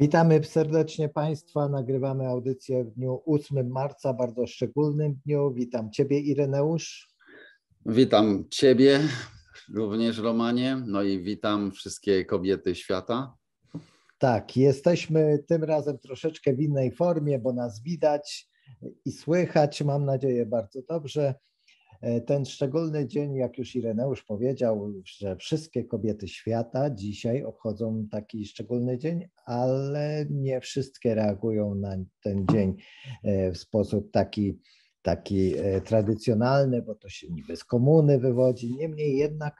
Witamy serdecznie Państwa. Nagrywamy audycję w dniu 8 marca, bardzo szczególnym dniu. Witam Ciebie, Ireneusz. Witam Ciebie, również Romanie, no i witam wszystkie kobiety świata. Tak, jesteśmy tym razem troszeczkę w innej formie, bo nas widać i słychać, mam nadzieję, bardzo dobrze. E, ten szczególny dzień, jak już Ireneusz powiedział, że wszystkie kobiety świata dzisiaj obchodzą taki szczególny dzień, ale nie wszystkie reagują na ten dzień e, w sposób taki, taki e, tradycjonalny, bo to się niby z komuny wywodzi. Niemniej jednak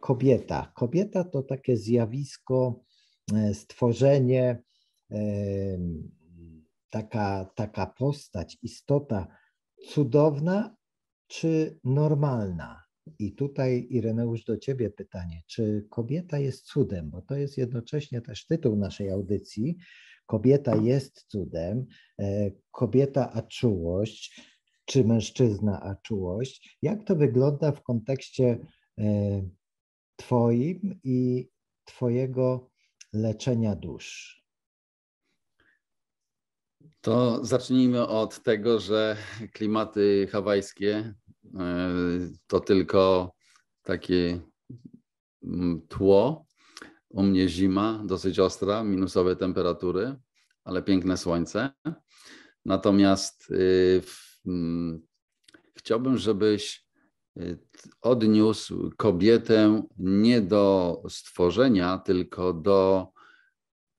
kobieta. Kobieta to takie zjawisko, stworzenie, taka, taka postać, istota cudowna, czy normalna? I tutaj, Ireneusz, do Ciebie pytanie, czy kobieta jest cudem? Bo to jest jednocześnie też tytuł naszej audycji. Kobieta jest cudem, e, kobieta a czułość, czy mężczyzna a czułość. Jak to wygląda w kontekście e, Twoim i Twojego leczenia dusz? To zacznijmy od tego, że klimaty hawajskie to tylko takie mm, tło. U mnie zima dosyć ostra, minusowe temperatury, ale piękne słońce. Natomiast y, mm, chciałbym, żebyś y, odniósł kobietę nie do stworzenia, tylko do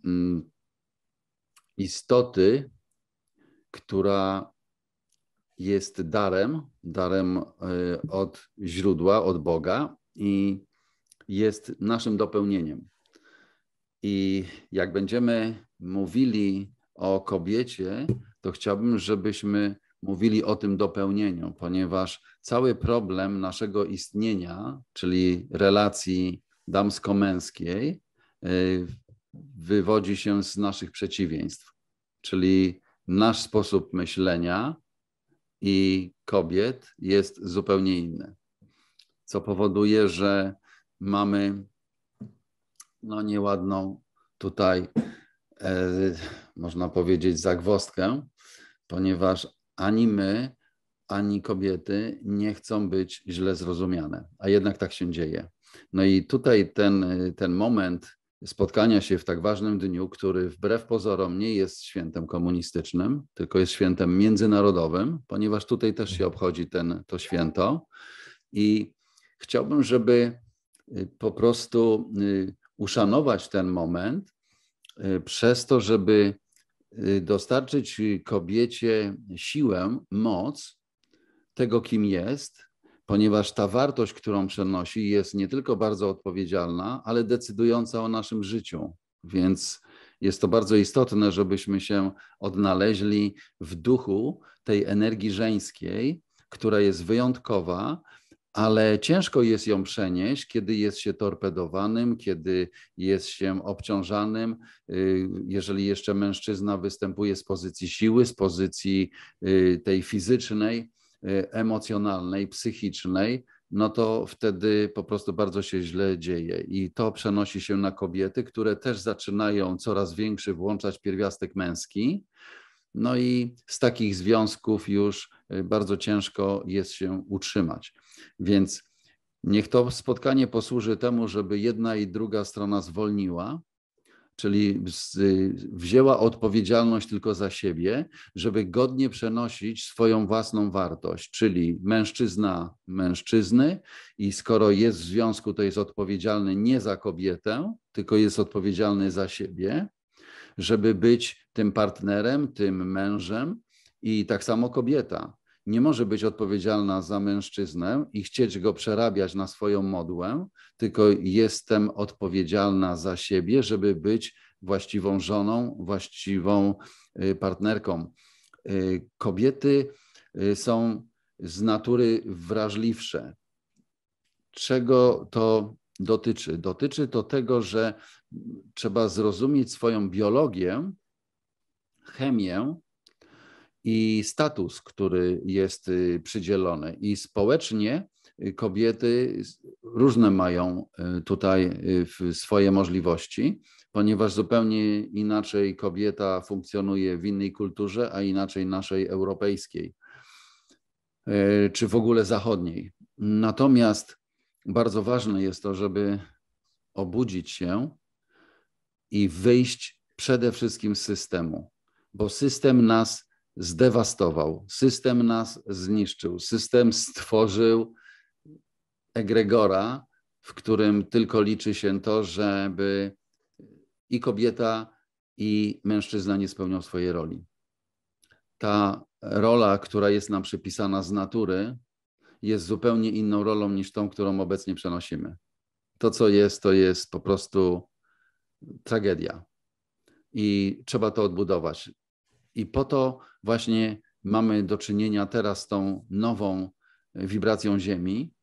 mm, istoty, która jest darem, darem e, od źródła, od Boga i jest naszym dopełnieniem. I jak będziemy mówili o kobiecie, to chciałbym, żebyśmy mówili o tym dopełnieniu, ponieważ cały problem naszego istnienia, czyli relacji damsko-męskiej, e, wywodzi się z naszych przeciwieństw, czyli nasz sposób myślenia i kobiet jest zupełnie inny, co powoduje, że mamy no nieładną tutaj, e, można powiedzieć, zagwostkę, ponieważ ani my, ani kobiety nie chcą być źle zrozumiane, a jednak tak się dzieje. No i tutaj ten, ten moment spotkania się w tak ważnym dniu, który wbrew pozorom nie jest świętem komunistycznym, tylko jest świętem międzynarodowym, ponieważ tutaj też się obchodzi ten, to święto. I chciałbym, żeby y, po prostu y, uszanować ten moment y, przez to, żeby dostarczyć kobiecie siłę, moc tego, kim jest, ponieważ ta wartość, którą przenosi, jest nie tylko bardzo odpowiedzialna, ale decydująca o naszym życiu. Więc jest to bardzo istotne, żebyśmy się odnaleźli w duchu tej energii żeńskiej, która jest wyjątkowa, ale ciężko jest ją przenieść, kiedy jest się torpedowanym, kiedy jest się obciążanym, y, jeżeli jeszcze mężczyzna występuje z pozycji siły, z pozycji y, tej fizycznej, emocjonalnej, psychicznej, no to wtedy po prostu bardzo się źle dzieje. I to przenosi się na kobiety, które też zaczynają coraz większy włączać pierwiastek męski. No i z takich związków już y, bardzo ciężko jest się utrzymać. Więc niech to spotkanie posłuży temu, żeby jedna i druga strona zwolniła, czyli wzięła odpowiedzialność tylko za siebie, żeby godnie przenosić swoją własną wartość, czyli mężczyzna mężczyzny. I skoro jest w związku, to jest odpowiedzialny nie za kobietę, tylko jest odpowiedzialny za siebie, żeby być tym partnerem, tym mężem i tak samo kobieta nie może być odpowiedzialna za mężczyznę i chcieć go przerabiać na swoją modłę, tylko jestem odpowiedzialna za siebie, żeby być właściwą żoną, właściwą y, partnerką. Y, kobiety y, są z natury wrażliwsze. Czego to dotyczy? Dotyczy to tego, że trzeba zrozumieć swoją biologię, chemię, i status, który jest y, przydzielony. I społecznie y, kobiety różne mają y, tutaj swoje możliwości, ponieważ zupełnie inaczej kobieta funkcjonuje w innej kulturze, a inaczej naszej europejskiej czy w ogóle zachodniej. Natomiast bardzo ważne jest to, żeby obudzić się i wyjść przede wszystkim z systemu, bo system nas zdewastował, system nas zniszczył, system stworzył egregora, w którym tylko liczy się to, żeby i kobieta, i mężczyzna nie spełnią swojej roli. Ta rola, która jest nam przypisana z natury, jest zupełnie inną rolą niż tą, którą obecnie przenosimy. To, co jest, to jest po prostu tragedia. I trzeba to odbudować. I po to właśnie mamy do czynienia teraz z tą nową wibracją Ziemi,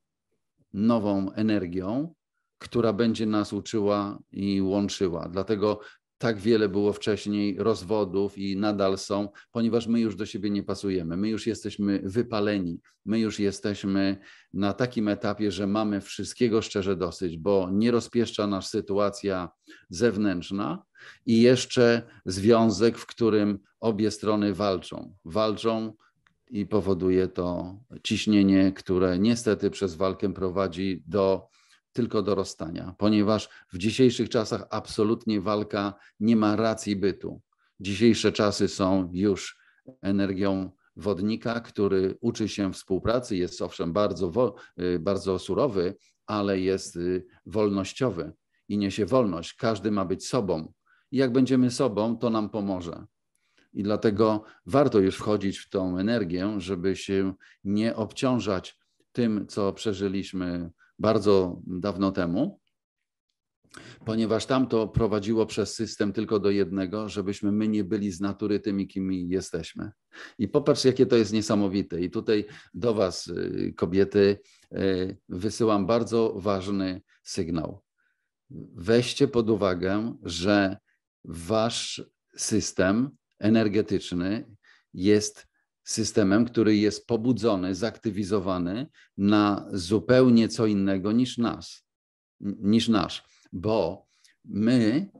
nową energią, która będzie nas uczyła i łączyła. Dlatego tak wiele było wcześniej rozwodów i nadal są, ponieważ my już do siebie nie pasujemy. My już jesteśmy wypaleni. My już jesteśmy na takim etapie, że mamy wszystkiego szczerze dosyć, bo nie rozpieszcza nas sytuacja zewnętrzna i jeszcze związek, w którym obie strony walczą. Walczą i powoduje to ciśnienie, które niestety przez walkę prowadzi do tylko do rozstania, ponieważ w dzisiejszych czasach absolutnie walka nie ma racji bytu. Dzisiejsze czasy są już energią wodnika, który uczy się współpracy, jest owszem bardzo, y, bardzo surowy, ale jest y, wolnościowy i niesie wolność. Każdy ma być sobą. I jak będziemy sobą, to nam pomoże. I dlatego warto już wchodzić w tą energię, żeby się nie obciążać tym, co przeżyliśmy bardzo dawno temu, ponieważ tam to prowadziło przez system tylko do jednego, żebyśmy my nie byli z natury tymi, kimi jesteśmy. I popatrz, jakie to jest niesamowite. I tutaj do Was, y, kobiety, y, wysyłam bardzo ważny sygnał. Weźcie pod uwagę, że Wasz system energetyczny jest systemem, który jest pobudzony, zaktywizowany na zupełnie co innego niż nas, niż nasz, bo my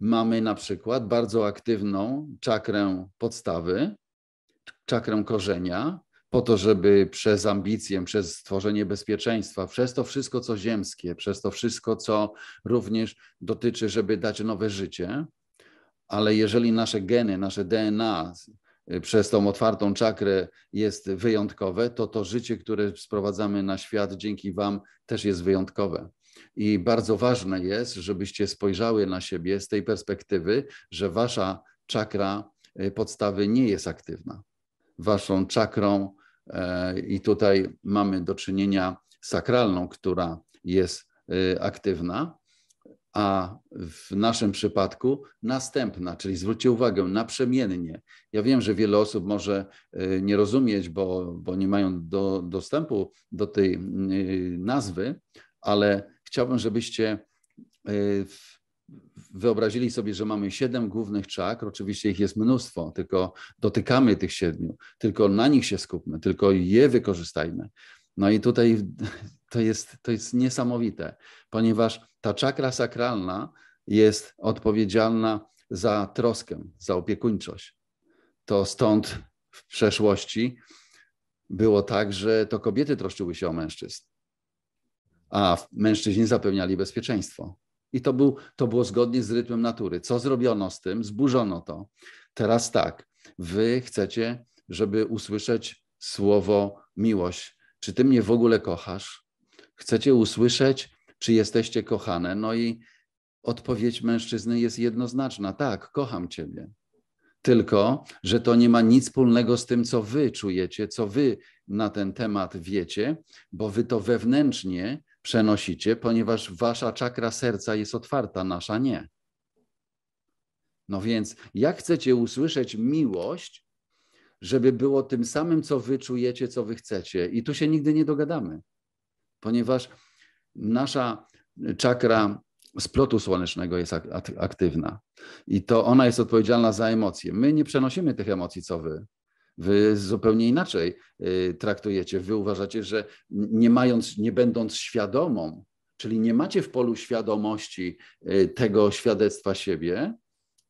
mamy na przykład bardzo aktywną czakrę podstawy, czakrę korzenia, po to, żeby przez ambicję, przez stworzenie bezpieczeństwa, przez to wszystko, co ziemskie, przez to wszystko, co również dotyczy, żeby dać nowe życie, ale jeżeli nasze geny, nasze DNA przez tą otwartą czakrę jest wyjątkowe, to to życie, które sprowadzamy na świat dzięki Wam też jest wyjątkowe. I bardzo ważne jest, żebyście spojrzały na siebie z tej perspektywy, że Wasza czakra y, podstawy nie jest aktywna. Waszą czakrą, e, i tutaj mamy do czynienia sakralną, która jest y, aktywna, a w naszym przypadku następna, czyli zwróćcie uwagę, naprzemiennie. Ja wiem, że wiele osób może y, nie rozumieć, bo, bo nie mają do, dostępu do tej y, nazwy, ale chciałbym, żebyście y, wyobrazili sobie, że mamy siedem głównych czakr, oczywiście ich jest mnóstwo, tylko dotykamy tych siedmiu, tylko na nich się skupmy, tylko je wykorzystajmy. No i tutaj to jest, to jest niesamowite, ponieważ ta czakra sakralna jest odpowiedzialna za troskę, za opiekuńczość. To stąd w przeszłości było tak, że to kobiety troszczyły się o mężczyzn, a mężczyźni zapewniali bezpieczeństwo. I to, był, to było zgodnie z rytmem natury. Co zrobiono z tym? Zburzono to. Teraz tak, wy chcecie, żeby usłyszeć słowo miłość. Czy ty mnie w ogóle kochasz? Chcecie usłyszeć, czy jesteście kochane? No i odpowiedź mężczyzny jest jednoznaczna: tak, kocham ciebie. Tylko, że to nie ma nic wspólnego z tym, co wy czujecie, co wy na ten temat wiecie, bo wy to wewnętrznie przenosicie, ponieważ wasza czakra serca jest otwarta, nasza nie. No więc, jak chcecie usłyszeć miłość, żeby było tym samym, co wy czujecie, co wy chcecie? I tu się nigdy nie dogadamy, ponieważ nasza czakra splotu słonecznego jest aktywna i to ona jest odpowiedzialna za emocje. My nie przenosimy tych emocji, co wy. Wy zupełnie inaczej y, traktujecie. Wy uważacie, że nie mając, nie będąc świadomą, Czyli nie macie w polu świadomości y, tego świadectwa siebie,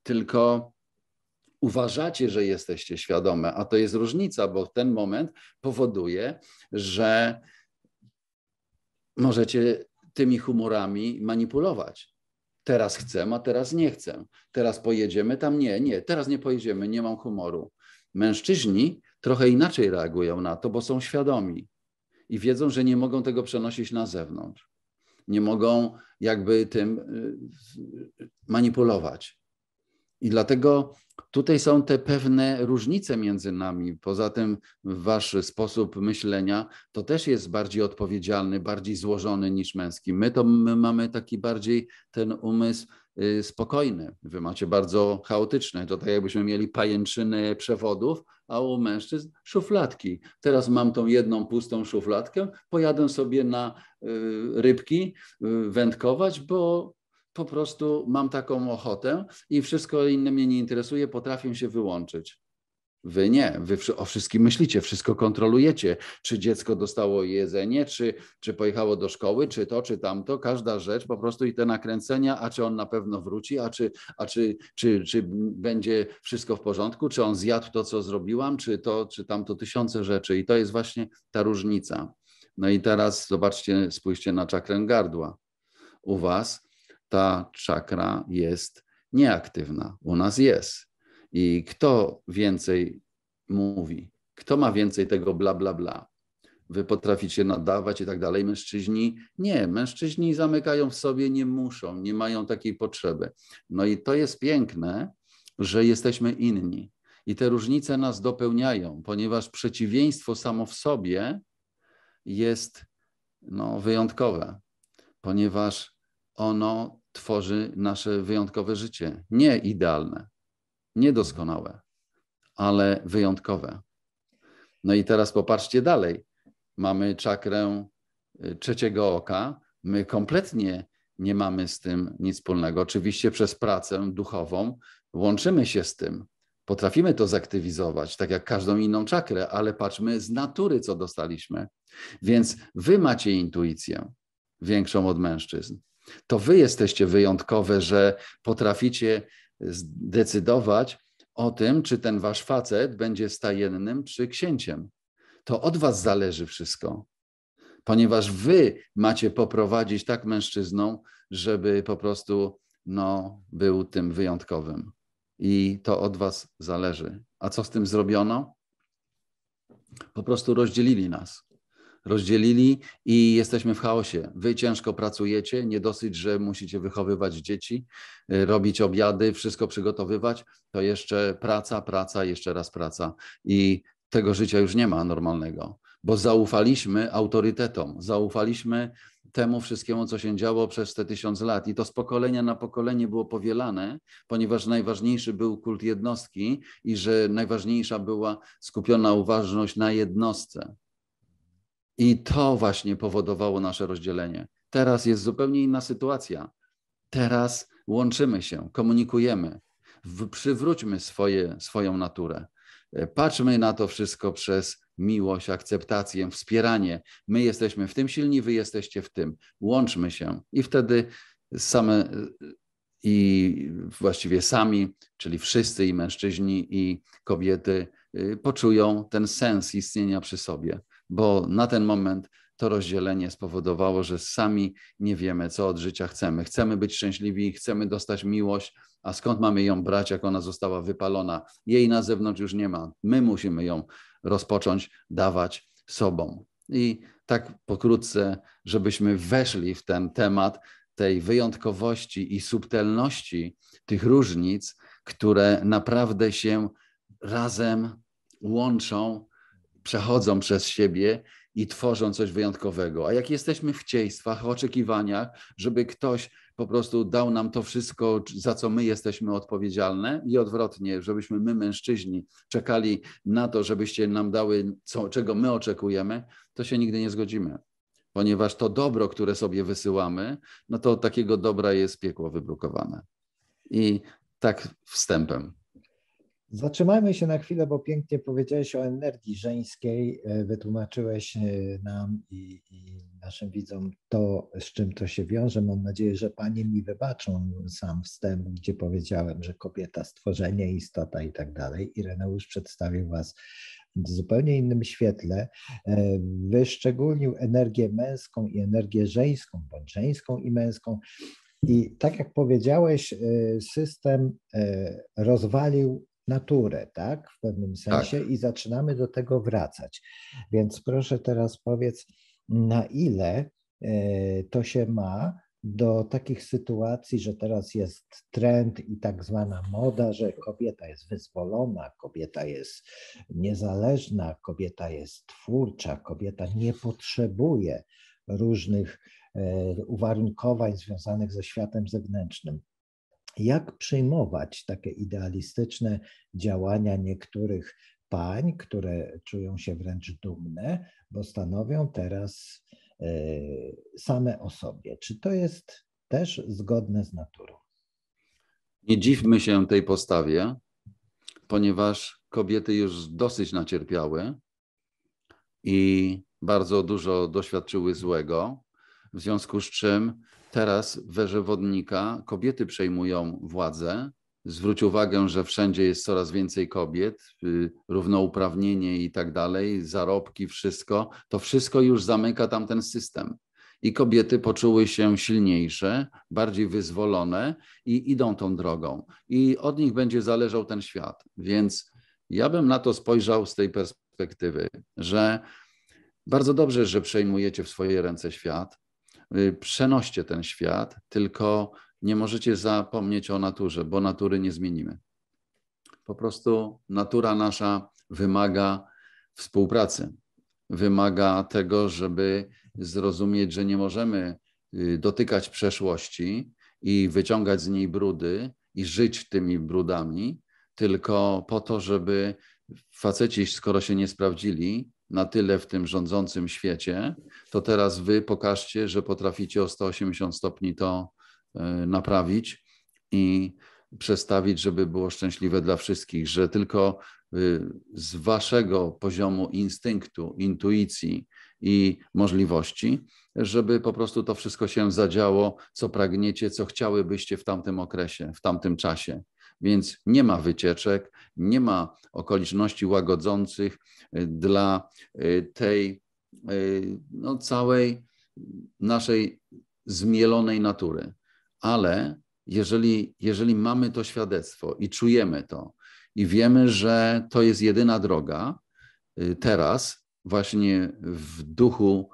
tylko uważacie, że jesteście świadome, a to jest różnica, bo ten moment powoduje, że możecie tymi humorami manipulować. Teraz chcę, a teraz nie chcę. Teraz pojedziemy, tam nie, nie, teraz nie pojedziemy, nie mam humoru. Mężczyźni trochę inaczej reagują na to, bo są świadomi i wiedzą, że nie mogą tego przenosić na zewnątrz. Nie mogą jakby tym y, manipulować. I dlatego tutaj są te pewne różnice między nami. Poza tym, wasz sposób myślenia to też jest bardziej odpowiedzialny, bardziej złożony niż męski. My to my mamy taki bardziej ten umysł y, spokojny. Wy macie bardzo chaotyczny. To tak jakbyśmy mieli pajęczyny przewodów, a u mężczyzn szufladki. Teraz mam tą jedną pustą szufladkę, pojadę sobie na y, rybki y, wędkować, bo po prostu mam taką ochotę i wszystko inne mnie nie interesuje, potrafię się wyłączyć. Wy nie, wy o wszystkim myślicie, wszystko kontrolujecie. Czy dziecko dostało jedzenie, czy, czy pojechało do szkoły, czy to, czy tamto. Każda rzecz po prostu i te nakręcenia, a czy on na pewno wróci, a czy, a czy, czy, czy będzie wszystko w porządku, czy on zjadł to, co zrobiłam, czy to, czy tamto, tysiące rzeczy. I to jest właśnie ta różnica. No i teraz zobaczcie, spójrzcie na czakrę gardła. U was ta czakra jest nieaktywna, u nas jest. I kto więcej mówi? Kto ma więcej tego bla, bla, bla? Wy potraficie nadawać i tak dalej. Mężczyźni nie. Mężczyźni zamykają w sobie, nie muszą, nie mają takiej potrzeby. No i to jest piękne, że jesteśmy inni. I te różnice nas dopełniają, ponieważ przeciwieństwo samo w sobie jest no, wyjątkowe, ponieważ ono tworzy nasze wyjątkowe życie. Nie idealne, niedoskonałe, ale wyjątkowe. No i teraz popatrzcie dalej. Mamy czakrę y, trzeciego oka. My kompletnie nie mamy z tym nic wspólnego. Oczywiście przez pracę duchową łączymy się z tym. Potrafimy to zaktywizować, tak jak każdą inną czakrę, ale patrzmy z natury, co dostaliśmy. Więc wy macie intuicję większą od mężczyzn. To wy jesteście wyjątkowe, że potraficie zdecydować o tym, czy ten wasz facet będzie stajennym, czy księciem. To od was zależy wszystko, ponieważ wy macie poprowadzić tak mężczyzną, żeby po prostu no, był tym wyjątkowym. I to od was zależy. A co z tym zrobiono? Po prostu rozdzielili nas rozdzielili i jesteśmy w chaosie. Wy ciężko pracujecie, nie dosyć, że musicie wychowywać dzieci, y, robić obiady, wszystko przygotowywać, to jeszcze praca, praca, jeszcze raz praca. I tego życia już nie ma normalnego, bo zaufaliśmy autorytetom, zaufaliśmy temu wszystkiemu, co się działo przez te tysiąc lat. I to z pokolenia na pokolenie było powielane, ponieważ najważniejszy był kult jednostki i że najważniejsza była skupiona uważność na jednostce. I to właśnie powodowało nasze rozdzielenie. Teraz jest zupełnie inna sytuacja. Teraz łączymy się, komunikujemy, przywróćmy swoje, swoją naturę. Patrzmy na to wszystko przez miłość, akceptację, wspieranie. My jesteśmy w tym silni, wy jesteście w tym. Łączmy się i wtedy same i właściwie sami, czyli wszyscy i mężczyźni i kobiety y, poczują ten sens istnienia przy sobie bo na ten moment to rozdzielenie spowodowało, że sami nie wiemy, co od życia chcemy. Chcemy być szczęśliwi, chcemy dostać miłość, a skąd mamy ją brać, jak ona została wypalona? Jej na zewnątrz już nie ma. My musimy ją rozpocząć dawać sobą. I tak pokrótce, żebyśmy weszli w ten temat tej wyjątkowości i subtelności tych różnic, które naprawdę się razem łączą przechodzą przez siebie i tworzą coś wyjątkowego. A jak jesteśmy w chcieństwach, oczekiwaniach, żeby ktoś po prostu dał nam to wszystko, za co my jesteśmy odpowiedzialne i odwrotnie, żebyśmy my, mężczyźni, czekali na to, żebyście nam dały, co, czego my oczekujemy, to się nigdy nie zgodzimy. Ponieważ to dobro, które sobie wysyłamy, no to takiego dobra jest piekło wybrukowane. I tak wstępem. Zatrzymajmy się na chwilę, bo pięknie powiedziałeś o energii żeńskiej. E, wytłumaczyłeś e, nam i, i, naszym widzom to, z czym to się wiąże. Mam nadzieję, że panie mi wybaczą sam wstęp, gdzie powiedziałem, że kobieta, stworzenie, istota i tak dalej. Ireneusz przedstawił Was w zupełnie innym świetle. E, wyszczególnił energię męską i energię żeńską, bądź żeńską i męską. I tak jak powiedziałeś, system rozwalił naturę, tak? W pewnym sensie tak. i zaczynamy do tego wracać. Więc proszę teraz powiedz, na ile e, to się ma do takich sytuacji, że teraz jest trend i tak zwana moda, że kobieta jest wyzwolona, kobieta jest niezależna, kobieta jest twórcza, kobieta nie potrzebuje różnych e, uwarunkowań związanych ze światem zewnętrznym jak przyjmować takie idealistyczne działania niektórych pań, które czują się wręcz dumne, bo stanowią teraz e, same o sobie. Czy to jest też zgodne z naturą? Nie dziwmy się tej postawie, ponieważ kobiety już dosyć nacierpiały i bardzo dużo doświadczyły złego, w związku z czym Teraz w erze wodnika kobiety przejmują władzę. Zwróć uwagę, że wszędzie jest coraz więcej kobiet, y, równouprawnienie i tak dalej, zarobki, wszystko. To wszystko już zamyka tam ten system. I kobiety poczuły się silniejsze, bardziej wyzwolone i idą tą drogą. I od nich będzie zależał ten świat. Więc ja bym na to spojrzał z tej perspektywy, że bardzo dobrze, że przejmujecie w swoje ręce świat, przenoście ten świat, tylko nie możecie zapomnieć o naturze, bo natury nie zmienimy. Po prostu natura nasza wymaga współpracy, wymaga tego, żeby zrozumieć, że nie możemy y, dotykać przeszłości i wyciągać z niej brudy i żyć tymi brudami, tylko po to, żeby faceci, skoro się nie sprawdzili, na tyle w tym rządzącym świecie, to teraz wy pokażcie, że potraficie o 180 stopni to e, naprawić i przestawić, żeby było szczęśliwe dla wszystkich, że tylko e, z waszego poziomu instynktu, intuicji i możliwości, żeby po prostu to wszystko się zadziało, co pragniecie, co chciałybyście w tamtym okresie, w tamtym czasie. Więc nie ma wycieczek, nie ma okoliczności łagodzących y, dla y, tej y, no, całej naszej zmielonej natury. Ale jeżeli, jeżeli mamy to świadectwo i czujemy to, i wiemy, że to jest jedyna droga, teraz, właśnie w duchu,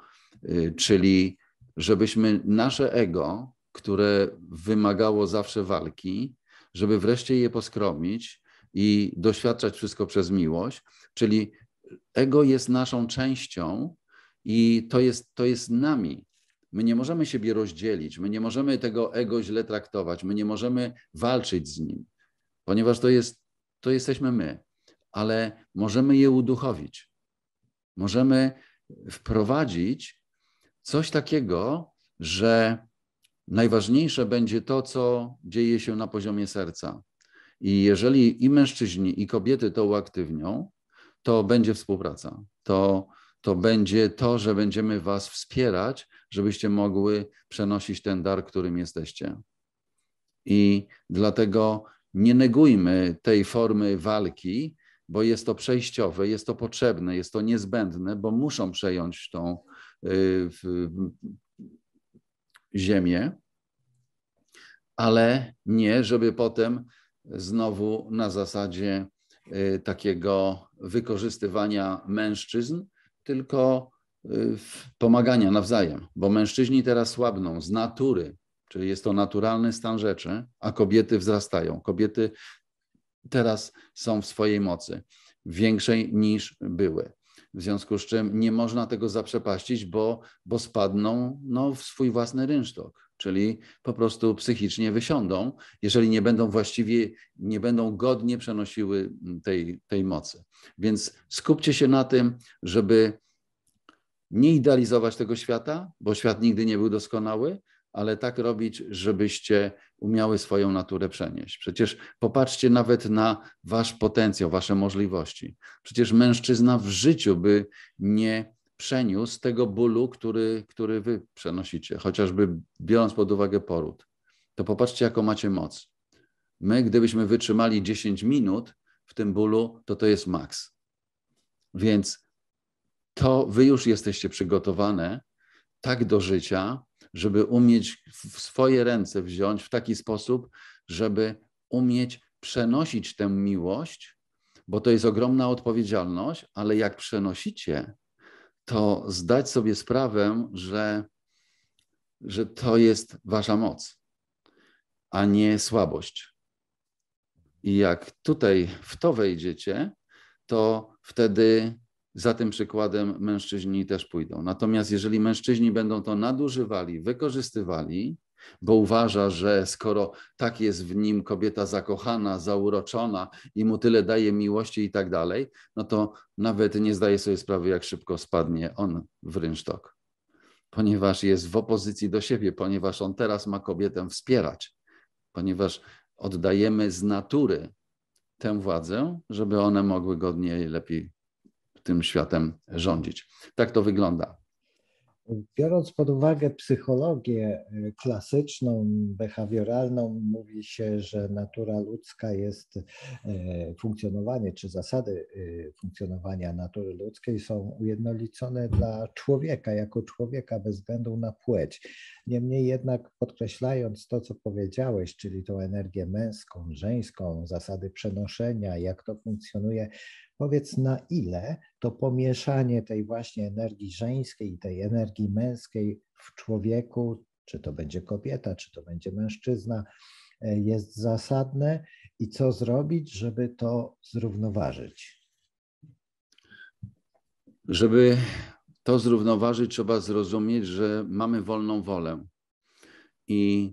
czyli żebyśmy nasze ego, które wymagało zawsze walki, żeby wreszcie je poskromić i doświadczać wszystko przez miłość. Czyli ego jest naszą częścią i to jest, to jest nami. My nie możemy siebie rozdzielić, my nie możemy tego ego źle traktować, my nie możemy walczyć z nim, ponieważ to, jest, to jesteśmy my, ale możemy je uduchowić. Możemy wprowadzić coś takiego, że najważniejsze będzie to, co dzieje się na poziomie serca. I jeżeli i mężczyźni, i kobiety to uaktywnią, to będzie współpraca. To, to będzie to, że będziemy Was wspierać, żebyście mogły przenosić ten dar, którym jesteście. I dlatego nie negujmy tej formy walki, bo jest to przejściowe, jest to potrzebne, jest to niezbędne, bo muszą przejąć tą y, ziemię, ale nie, żeby potem znowu na zasadzie y, takiego wykorzystywania mężczyzn, tylko y, pomagania nawzajem, bo mężczyźni teraz słabną z natury, czyli jest to naturalny stan rzeczy, a kobiety wzrastają. Kobiety teraz są w swojej mocy, większej niż były. W związku z czym nie można tego zaprzepaścić, bo, bo spadną no, w swój własny rynsztok, czyli po prostu psychicznie wysiądą, jeżeli nie będą właściwie, nie będą godnie przenosiły tej, tej mocy. Więc skupcie się na tym, żeby nie idealizować tego świata, bo świat nigdy nie był doskonały, ale tak robić, żebyście umiały swoją naturę przenieść. Przecież popatrzcie nawet na wasz potencjał, wasze możliwości. Przecież mężczyzna w życiu by nie przeniósł tego bólu, który, który wy przenosicie, chociażby biorąc pod uwagę poród. To popatrzcie, jaką macie moc. My, gdybyśmy wytrzymali 10 minut w tym bólu, to to jest maks. Więc to wy już jesteście przygotowane tak do życia, żeby umieć w swoje ręce wziąć w taki sposób, żeby umieć przenosić tę miłość, bo to jest ogromna odpowiedzialność, ale jak przenosicie, to zdać sobie sprawę, że, że to jest wasza moc, a nie słabość. I jak tutaj w to wejdziecie, to wtedy za tym przykładem mężczyźni też pójdą. Natomiast jeżeli mężczyźni będą to nadużywali, wykorzystywali, bo uważa, że skoro tak jest w nim kobieta zakochana, zauroczona i mu tyle daje miłości i tak dalej, no to nawet nie zdaje sobie sprawy, jak szybko spadnie on w rynsztok. Ponieważ jest w opozycji do siebie, ponieważ on teraz ma kobietę wspierać, ponieważ oddajemy z natury tę władzę, żeby one mogły godniej, lepiej tym światem rządzić. Tak to wygląda. Biorąc pod uwagę psychologię y, klasyczną, behawioralną, mówi się, że natura ludzka jest y, funkcjonowanie, czy zasady y, funkcjonowania natury ludzkiej są ujednolicone dla człowieka, jako człowieka bez względu na płeć. Niemniej jednak podkreślając to, co powiedziałeś, czyli tą energię męską, żeńską, zasady przenoszenia, jak to funkcjonuje, Powiedz, na ile to pomieszanie tej właśnie energii żeńskiej i tej energii męskiej w człowieku, czy to będzie kobieta, czy to będzie mężczyzna, e, jest zasadne i co zrobić, żeby to zrównoważyć? Żeby to zrównoważyć, trzeba zrozumieć, że mamy wolną wolę. I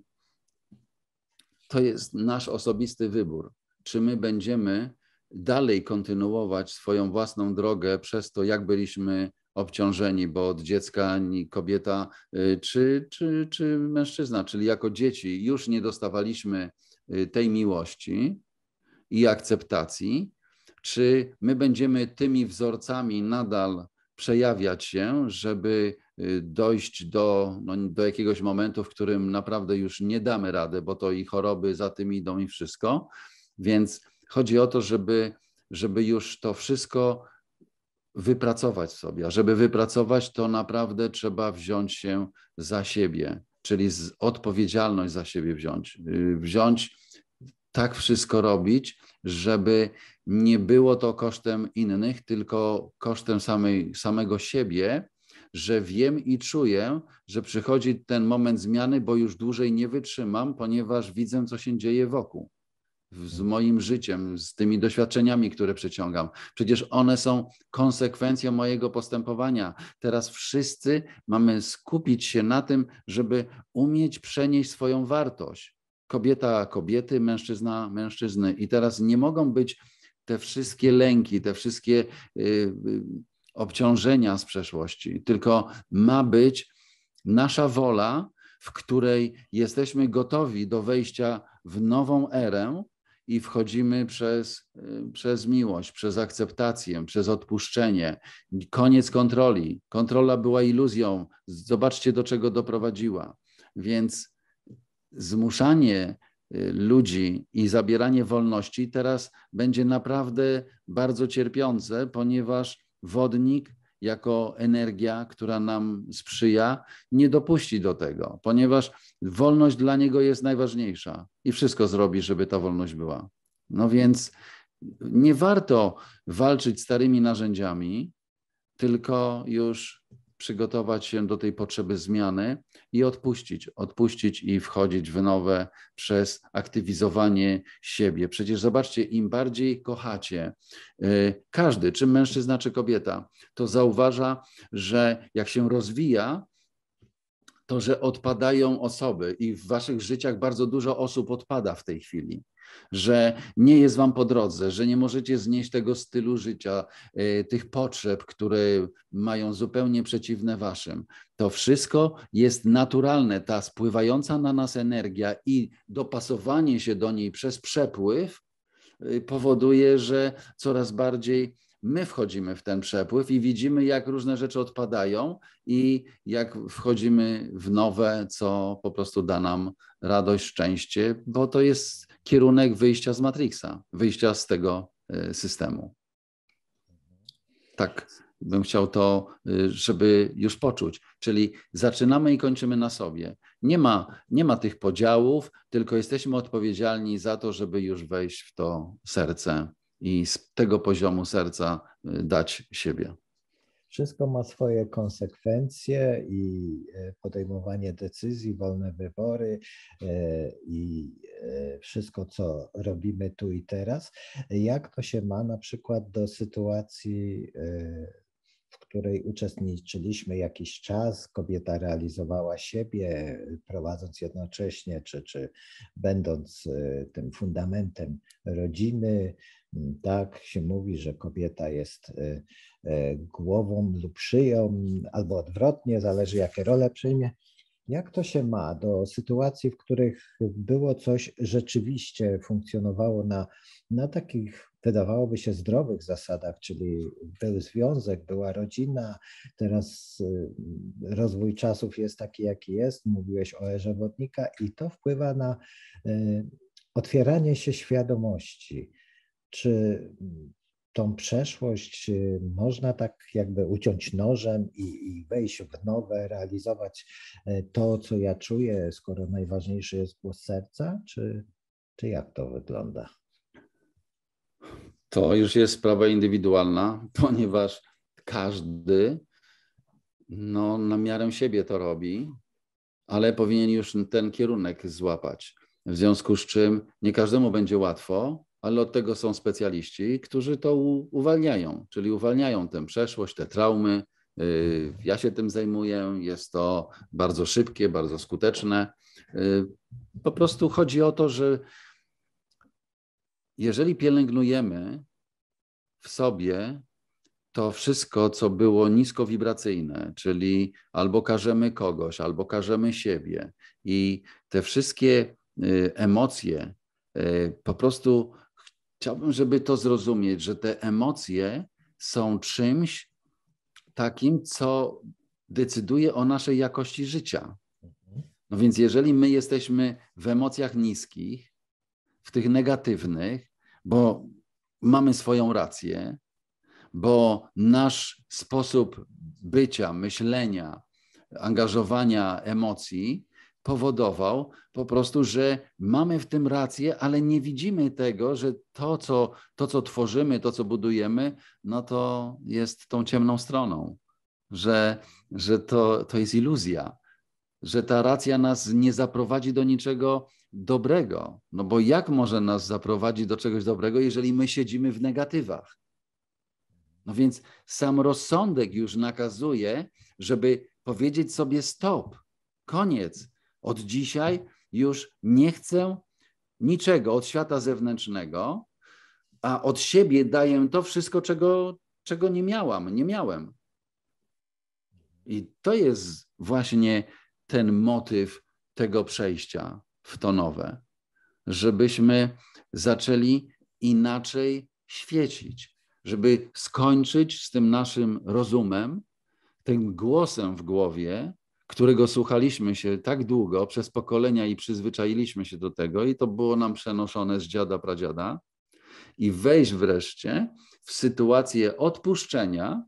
to jest nasz osobisty wybór. Czy my będziemy dalej kontynuować swoją własną drogę przez to, jak byliśmy obciążeni, bo od dziecka ani kobieta y, czy, czy, czy mężczyzna, czyli jako dzieci już nie dostawaliśmy y, tej miłości i akceptacji, czy my będziemy tymi wzorcami nadal przejawiać się, żeby y, dojść do, no, do jakiegoś momentu, w którym naprawdę już nie damy rady, bo to i choroby za tym idą i wszystko. Więc Chodzi o to, żeby, żeby już to wszystko wypracować sobie. A żeby wypracować, to naprawdę trzeba wziąć się za siebie, czyli odpowiedzialność za siebie wziąć. Y, wziąć, tak wszystko robić, żeby nie było to kosztem innych, tylko kosztem samej, samego siebie, że wiem i czuję, że przychodzi ten moment zmiany, bo już dłużej nie wytrzymam, ponieważ widzę, co się dzieje wokół z moim życiem, z tymi doświadczeniami, które przeciągam. Przecież one są konsekwencją mojego postępowania. Teraz wszyscy mamy skupić się na tym, żeby umieć przenieść swoją wartość. Kobieta kobiety, mężczyzna mężczyzny. I teraz nie mogą być te wszystkie lęki, te wszystkie y, y, obciążenia z przeszłości, tylko ma być nasza wola, w której jesteśmy gotowi do wejścia w nową erę, i wchodzimy przez, y, przez miłość, przez akceptację, przez odpuszczenie. Koniec kontroli. Kontrola była iluzją. Zobaczcie, do czego doprowadziła. Więc zmuszanie y, ludzi i zabieranie wolności teraz będzie naprawdę bardzo cierpiące, ponieważ wodnik jako energia, która nam sprzyja, nie dopuści do tego, ponieważ wolność dla niego jest najważniejsza i wszystko zrobi, żeby ta wolność była. No więc nie warto walczyć starymi narzędziami, tylko już przygotować się do tej potrzeby zmiany i odpuścić, odpuścić i wchodzić w nowe przez aktywizowanie siebie. Przecież zobaczcie, im bardziej kochacie, y, każdy, czy mężczyzna, czy kobieta, to zauważa, że jak się rozwija, to że odpadają osoby i w waszych życiach bardzo dużo osób odpada w tej chwili. Że nie jest wam po drodze, że nie możecie znieść tego stylu życia, y, tych potrzeb, które mają zupełnie przeciwne waszym. To wszystko jest naturalne. Ta spływająca na nas energia i dopasowanie się do niej przez przepływ y, powoduje, że coraz bardziej my wchodzimy w ten przepływ i widzimy, jak różne rzeczy odpadają i jak wchodzimy w nowe, co po prostu da nam radość, szczęście, bo to jest kierunek wyjścia z Matrixa, wyjścia z tego e, systemu. Tak bym chciał to, e, żeby już poczuć. Czyli zaczynamy i kończymy na sobie. Nie ma, nie ma tych podziałów, tylko jesteśmy odpowiedzialni za to, żeby już wejść w to serce i z tego poziomu serca y, dać siebie. Wszystko ma swoje konsekwencje i e, podejmowanie decyzji, wolne wybory e, i e, wszystko, co robimy tu i teraz. Jak to się ma na przykład do sytuacji, w której uczestniczyliśmy jakiś czas, kobieta realizowała siebie, prowadząc jednocześnie, czy, czy będąc tym fundamentem rodziny, tak się mówi, że kobieta jest e, e, głową lub szyją, albo odwrotnie, zależy jakie role przyjmie. Jak to się ma do sytuacji, w których było coś rzeczywiście funkcjonowało na, na takich, wydawałoby się, zdrowych zasadach, czyli był związek, była rodzina, teraz e, rozwój czasów jest taki, jaki jest, mówiłeś o erze wodnika i to wpływa na otwieranie się świadomości czy mm, tą przeszłość y, można tak jakby uciąć nożem i, i, wejść w nowe, realizować e, to, co ja czuję, skoro najważniejszy jest głos serca, czy, czy jak to wygląda? To już jest sprawa indywidualna, ponieważ każdy no, na miarę siebie to robi, ale powinien już ten kierunek złapać. W związku z czym nie każdemu będzie łatwo, ale od tego są specjaliści, którzy to uwalniają, czyli uwalniają tę przeszłość, te traumy. Y, ja się tym zajmuję, jest to bardzo szybkie, bardzo skuteczne. Y, po prostu chodzi o to, że jeżeli pielęgnujemy w sobie to wszystko, co było niskowibracyjne, czyli albo karzemy kogoś, albo karzemy siebie i te wszystkie y, emocje po prostu chciałbym, żeby to zrozumieć, że te emocje są czymś takim, co decyduje o naszej jakości życia. No więc jeżeli my jesteśmy w emocjach niskich, w tych negatywnych, bo mamy swoją rację, bo nasz sposób bycia, myślenia, angażowania emocji powodował po prostu, że mamy w tym rację, ale nie widzimy tego, że to co, to, co tworzymy, to, co budujemy, no to jest tą ciemną stroną, że, że to, to jest iluzja, że ta racja nas nie zaprowadzi do niczego dobrego. No bo jak może nas zaprowadzić do czegoś dobrego, jeżeli my siedzimy w negatywach? No więc sam rozsądek już nakazuje, żeby powiedzieć sobie stop, koniec od dzisiaj już nie chcę niczego od świata zewnętrznego, a od siebie daję to wszystko, czego, czego nie miałam, nie miałem. I to jest właśnie ten motyw tego przejścia w to nowe, żebyśmy zaczęli inaczej świecić, żeby skończyć z tym naszym rozumem, tym głosem w głowie, którego słuchaliśmy się tak długo przez pokolenia i przyzwyczailiśmy się do tego, i to było nam przenoszone z dziada, pradziada, i wejść wreszcie w sytuację odpuszczenia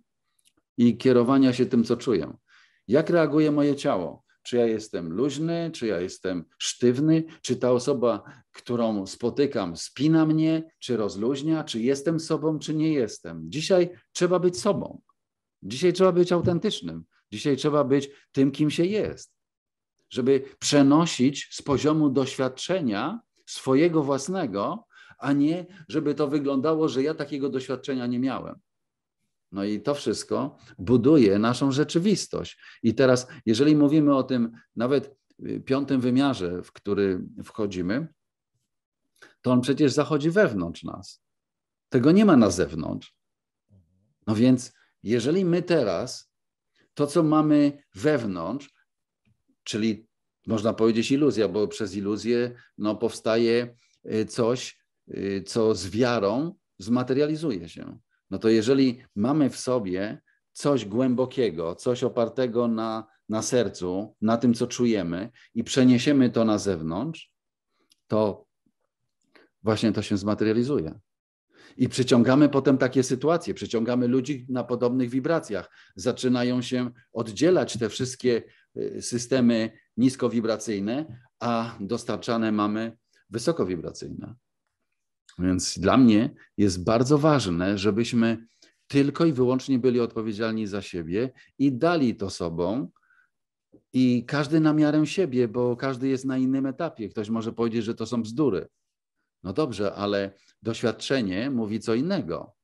i kierowania się tym, co czuję. Jak reaguje moje ciało? Czy ja jestem luźny, czy ja jestem sztywny, czy ta osoba, którą spotykam, spina mnie, czy rozluźnia, czy jestem sobą, czy nie jestem. Dzisiaj trzeba być sobą. Dzisiaj trzeba być autentycznym. Dzisiaj trzeba być tym, kim się jest, żeby przenosić z poziomu doświadczenia swojego własnego, a nie żeby to wyglądało, że ja takiego doświadczenia nie miałem. No i to wszystko buduje naszą rzeczywistość. I teraz, jeżeli mówimy o tym nawet piątym wymiarze, w który wchodzimy, to on przecież zachodzi wewnątrz nas. Tego nie ma na zewnątrz. No więc, jeżeli my teraz to, co mamy wewnątrz, czyli można powiedzieć iluzja, bo przez iluzję no, powstaje y, coś, y, co z wiarą zmaterializuje się. No to jeżeli mamy w sobie coś głębokiego, coś opartego na, na sercu, na tym, co czujemy i przeniesiemy to na zewnątrz, to właśnie to się zmaterializuje. I przyciągamy potem takie sytuacje, przyciągamy ludzi na podobnych wibracjach. Zaczynają się oddzielać te wszystkie y, systemy niskowibracyjne, a dostarczane mamy wysokowibracyjne. Więc dla mnie jest bardzo ważne, żebyśmy tylko i wyłącznie byli odpowiedzialni za siebie i dali to sobą. I każdy na miarę siebie, bo każdy jest na innym etapie. Ktoś może powiedzieć, że to są bzdury. No dobrze, ale doświadczenie mówi co innego.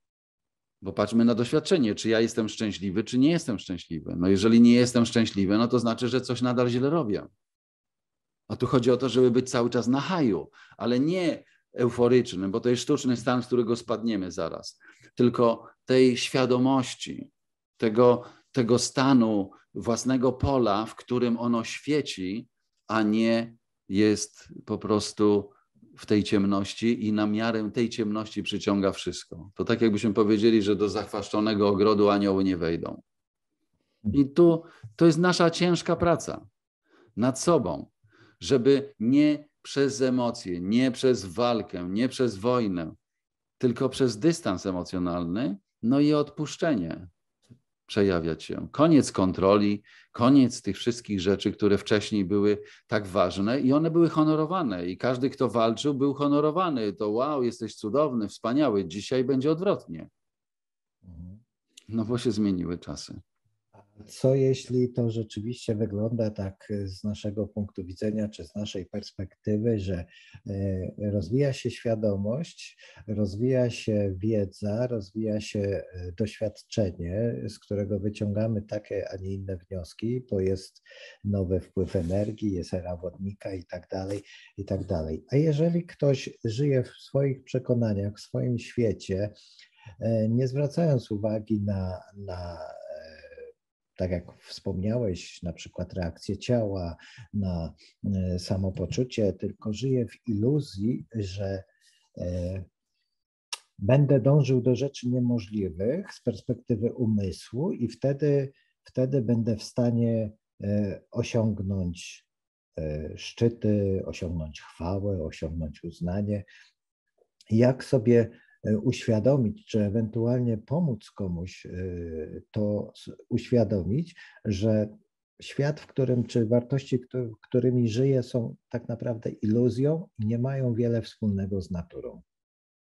Bo patrzmy na doświadczenie, czy ja jestem szczęśliwy, czy nie jestem szczęśliwy. No jeżeli nie jestem szczęśliwy, no to znaczy, że coś nadal źle robię. A tu chodzi o to, żeby być cały czas na haju, ale nie euforycznym, bo to jest sztuczny stan, z którego spadniemy zaraz, tylko tej świadomości, tego, tego stanu własnego pola, w którym ono świeci, a nie jest po prostu w tej ciemności i na miarę tej ciemności przyciąga wszystko. To tak jakbyśmy powiedzieli, że do zachwaszczonego ogrodu anioły nie wejdą. I tu to jest nasza ciężka praca nad sobą, żeby nie przez emocje, nie przez walkę, nie przez wojnę, tylko przez dystans emocjonalny, no i odpuszczenie przejawiać się. Koniec kontroli, koniec tych wszystkich rzeczy, które wcześniej były tak ważne i one były honorowane. I każdy, kto walczył, był honorowany. To wow, jesteś cudowny, wspaniały. Dzisiaj będzie odwrotnie. Mhm. No bo się zmieniły czasy. Co jeśli to rzeczywiście wygląda tak z naszego punktu widzenia, czy z naszej perspektywy, że e, rozwija się świadomość, rozwija się wiedza, rozwija się e, doświadczenie, z którego wyciągamy takie, a nie inne wnioski, bo jest nowy wpływ energii, jest era wodnika i tak dalej, i tak dalej. A jeżeli ktoś żyje w swoich przekonaniach, w swoim świecie, e, nie zwracając uwagi na, na tak jak wspomniałeś, na przykład reakcję ciała na e, samopoczucie, tylko żyję w iluzji, że e, będę dążył do rzeczy niemożliwych z perspektywy umysłu i wtedy, wtedy będę w stanie e, osiągnąć szczyty, osiągnąć chwałę, osiągnąć uznanie. Jak sobie uświadomić, czy ewentualnie pomóc komuś e, to uświadomić, że świat, w którym, czy wartości, którymi żyje, są tak naprawdę iluzją i nie mają wiele wspólnego z naturą.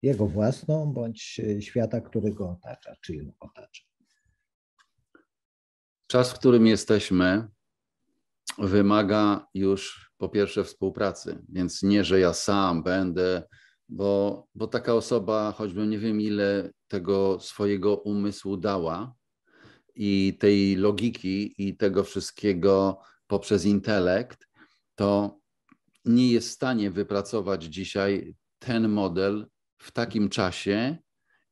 Jego własną, bądź e, świata, który go otacza, czy ją otacza. Czas, w którym jesteśmy, wymaga już po pierwsze współpracy, więc nie, że ja sam będę bo, bo taka osoba, choćby nie wiem ile tego swojego umysłu dała i tej logiki i tego wszystkiego poprzez intelekt, to nie jest w stanie wypracować dzisiaj ten model w takim czasie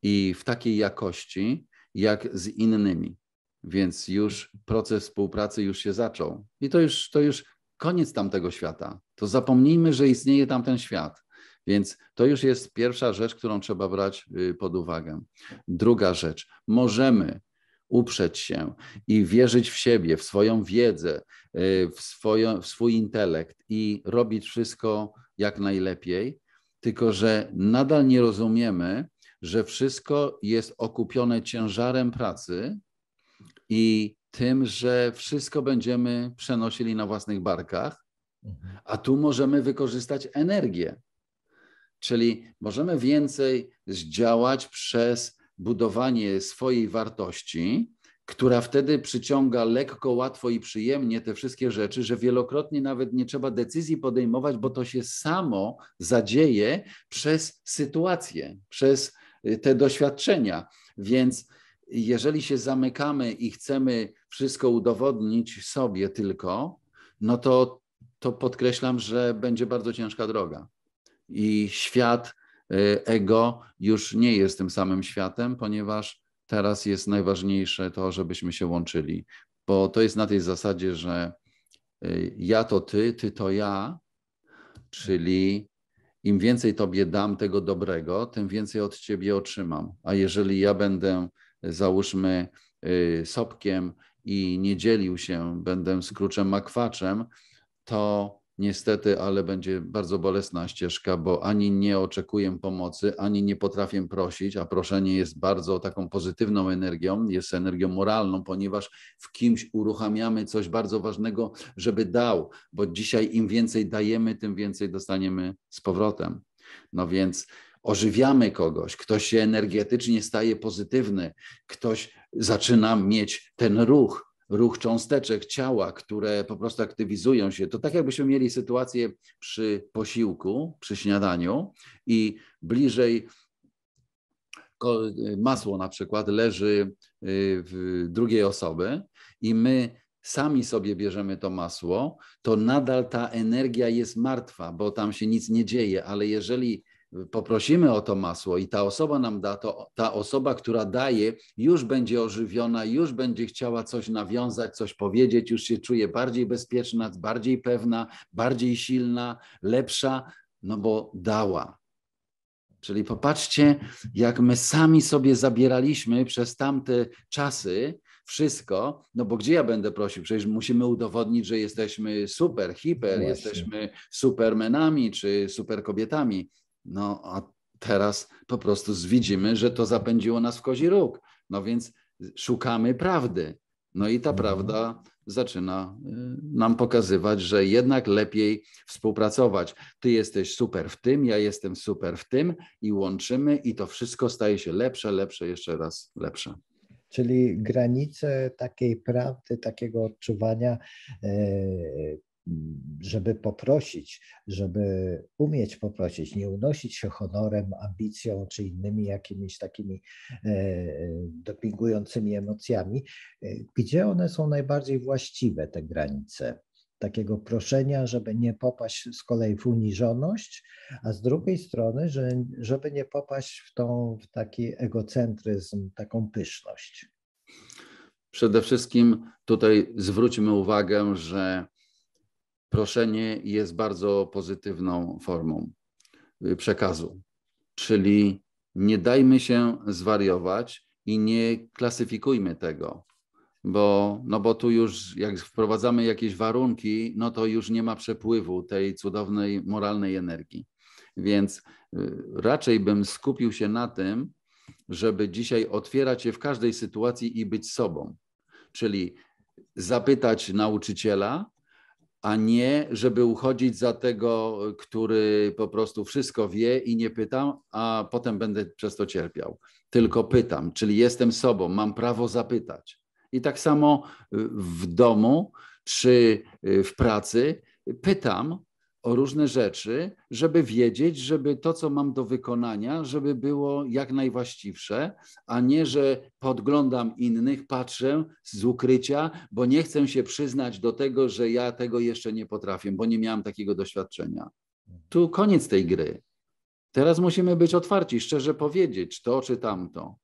i w takiej jakości, jak z innymi. Więc już proces współpracy już się zaczął. I to już, to już koniec tamtego świata. To zapomnijmy, że istnieje tamten świat. Więc to już jest pierwsza rzecz, którą trzeba brać y, pod uwagę. Druga rzecz, możemy uprzeć się i wierzyć w siebie, w swoją wiedzę, y, w, swoją, w swój intelekt i robić wszystko jak najlepiej, tylko że nadal nie rozumiemy, że wszystko jest okupione ciężarem pracy i tym, że wszystko będziemy przenosili na własnych barkach, mhm. a tu możemy wykorzystać energię. Czyli możemy więcej zdziałać przez budowanie swojej wartości, która wtedy przyciąga lekko, łatwo i przyjemnie te wszystkie rzeczy, że wielokrotnie nawet nie trzeba decyzji podejmować, bo to się samo zadzieje przez sytuację, przez y, te doświadczenia. Więc jeżeli się zamykamy i chcemy wszystko udowodnić sobie tylko, no to, to podkreślam, że będzie bardzo ciężka droga I świat y, ego już nie jest tym samym światem, ponieważ teraz jest najważniejsze to, żebyśmy się łączyli. Bo to jest na tej zasadzie, że y, ja to ty, ty to ja, czyli im więcej Tobie dam tego dobrego, tym więcej od Ciebie otrzymam. A jeżeli ja będę, załóżmy, y, sopkiem i nie dzielił się, będę skruczem makwaczem, to niestety, ale będzie bardzo bolesna ścieżka, bo ani nie oczekuję pomocy, ani nie potrafię prosić, a proszenie jest bardzo taką pozytywną energią, jest energią moralną, ponieważ w kimś uruchamiamy coś bardzo ważnego, żeby dał, bo dzisiaj im więcej dajemy, tym więcej dostaniemy z powrotem. No więc ożywiamy kogoś, ktoś się energetycznie staje pozytywny, ktoś zaczyna mieć ten ruch, ruch cząsteczek ciała, które po prostu aktywizują się. To tak jakbyśmy mieli sytuację przy posiłku, przy śniadaniu i bliżej masło na przykład leży y, w drugiej osoby i my sami sobie bierzemy to masło, to nadal ta energia jest martwa, bo tam się nic nie dzieje, ale jeżeli poprosimy o to masło i ta osoba nam da, to ta osoba, która daje, już będzie ożywiona, już będzie chciała coś nawiązać, coś powiedzieć, już się czuje bardziej bezpieczna, bardziej pewna, bardziej silna, lepsza, no bo dała. Czyli popatrzcie, jak my sami sobie zabieraliśmy przez tamte czasy wszystko, no bo gdzie ja będę prosił? Przecież musimy udowodnić, że jesteśmy super, hiper, Właśnie. jesteśmy supermenami czy super kobietami. No a teraz po prostu widzimy, że to zapędziło nas w kozi róg. No więc szukamy prawdy. No i ta mhm. prawda zaczyna y, nam pokazywać, że jednak lepiej współpracować. Ty jesteś super w tym, ja jestem super w tym i łączymy i to wszystko staje się lepsze, lepsze, jeszcze raz lepsze. Czyli granice takiej prawdy, takiego odczuwania e, żeby poprosić, żeby umieć poprosić, nie unosić się honorem, ambicją czy innymi jakimiś takimi e, dopingującymi emocjami, e, gdzie one są najbardziej właściwe, te granice takiego proszenia, żeby nie popaść z kolei w uniżoność, a z drugiej strony, że, żeby nie popaść w, tą, w taki egocentryzm, taką pyszność. Przede wszystkim tutaj zwróćmy uwagę, że proszenie jest bardzo pozytywną formą y, przekazu. Czyli nie dajmy się zwariować i nie klasyfikujmy tego, bo, no bo tu już jak wprowadzamy jakieś warunki, no to już nie ma przepływu tej cudownej moralnej energii. Więc y, raczej bym skupił się na tym, żeby dzisiaj otwierać się w każdej sytuacji i być sobą. Czyli zapytać nauczyciela, a nie żeby uchodzić za tego, który po prostu wszystko wie i nie pytam, a potem będę przez to cierpiał. Tylko pytam, czyli jestem sobą, mam prawo zapytać. I tak samo w domu czy w pracy pytam, o różne rzeczy, żeby wiedzieć, żeby to, co mam do wykonania, żeby było jak najwłaściwsze, a nie, że podglądam innych, patrzę z ukrycia, bo nie chcę się przyznać do tego, że ja tego jeszcze nie potrafię, bo nie miałam takiego doświadczenia. Tu koniec tej gry. Teraz musimy być otwarci, szczerze powiedzieć to czy tamto.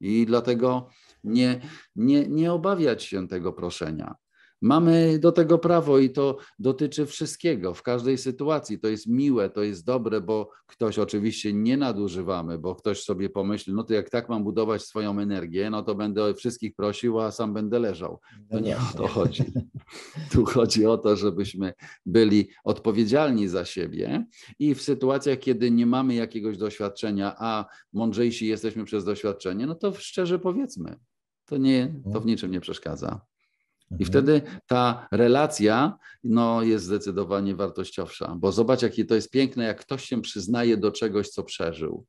I dlatego nie, nie, nie obawiać się tego proszenia. Mamy do tego prawo i to dotyczy wszystkiego, w każdej sytuacji. To jest miłe, to jest dobre, bo ktoś oczywiście nie nadużywamy, bo ktoś sobie pomyśli, no to jak tak mam budować swoją energię, no to będę wszystkich prosił, a sam będę leżał. To nie o to chodzi. Tu chodzi o to, żebyśmy byli odpowiedzialni za siebie i w sytuacjach, kiedy nie mamy jakiegoś doświadczenia, a mądrzejsi jesteśmy przez doświadczenie, no to szczerze powiedzmy, to, nie, to w niczym nie przeszkadza. I mhm. wtedy ta relacja no, jest zdecydowanie wartościowsza, bo zobacz, jakie to jest piękne, jak ktoś się przyznaje do czegoś, co przeżył,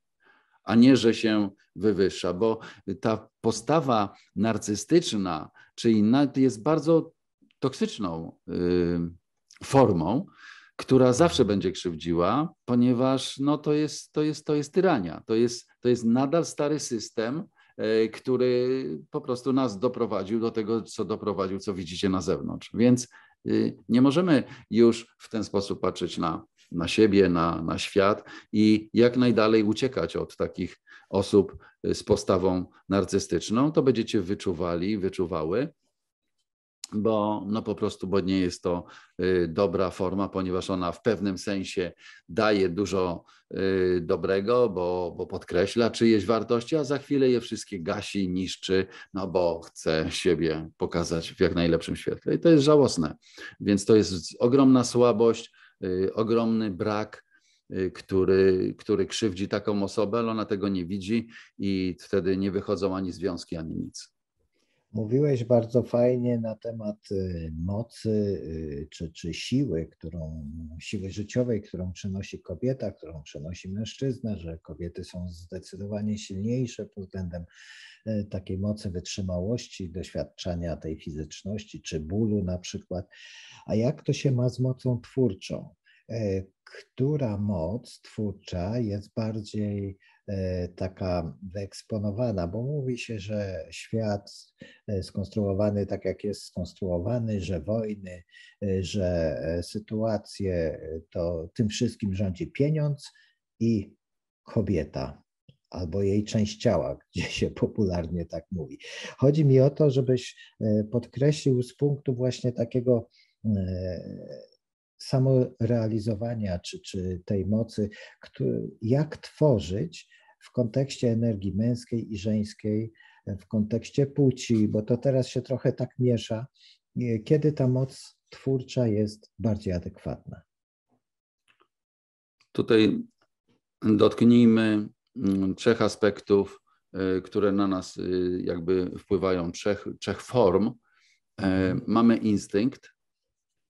a nie, że się wywyższa, bo ta postawa narcystyczna czy inna jest bardzo toksyczną y, formą, która zawsze będzie krzywdziła, ponieważ no, to, jest, to, jest, to jest tyrania, to jest, to jest nadal stary system, który po prostu nas doprowadził do tego, co doprowadził, co widzicie na zewnątrz. Więc y, nie możemy już w ten sposób patrzeć na na siebie, na, na świat i jak najdalej uciekać od takich osób z postawą narcystyczną, to będziecie wyczuwali, wyczuwały bo no po prostu, bo nie jest to y, dobra forma, ponieważ ona w pewnym sensie daje dużo y, dobrego, bo, bo podkreśla czyjeś wartości, a za chwilę je wszystkie gasi, niszczy, no bo chce siebie pokazać w jak najlepszym świetle. I to jest żałosne. Więc to jest ogromna słabość, y, ogromny brak który, który krzywdzi taką osobę, ale ona tego nie widzi i wtedy nie wychodzą ani związki, ani nic. Mówiłeś bardzo fajnie na temat y, mocy y, czy, czy siły, którą, siły życiowej, którą przynosi kobieta, którą przynosi mężczyzna, że kobiety są zdecydowanie silniejsze pod względem y, takiej mocy wytrzymałości, doświadczenia tej fizyczności czy bólu na przykład. A jak to się ma z mocą twórczą? Która moc twórcza jest bardziej taka wyeksponowana, bo mówi się, że świat e, skonstruowany tak, jak jest skonstruowany, że wojny, e, że sytuacje, to tym wszystkim rządzi pieniądz i kobieta albo jej część ciała, gdzie się popularnie tak mówi. Chodzi mi o to, żebyś podkreślił z punktu właśnie takiego samorealizowania czy, czy tej mocy, jak tworzyć w kontekście energii męskiej i żeńskiej, w kontekście płci, bo to teraz się trochę tak miesza, kiedy ta moc twórcza jest bardziej adekwatna. Tutaj dotknijmy mm, trzech aspektów, y, które na nas y, jakby wpływają, trzech, trzech form. E, mamy instynkt,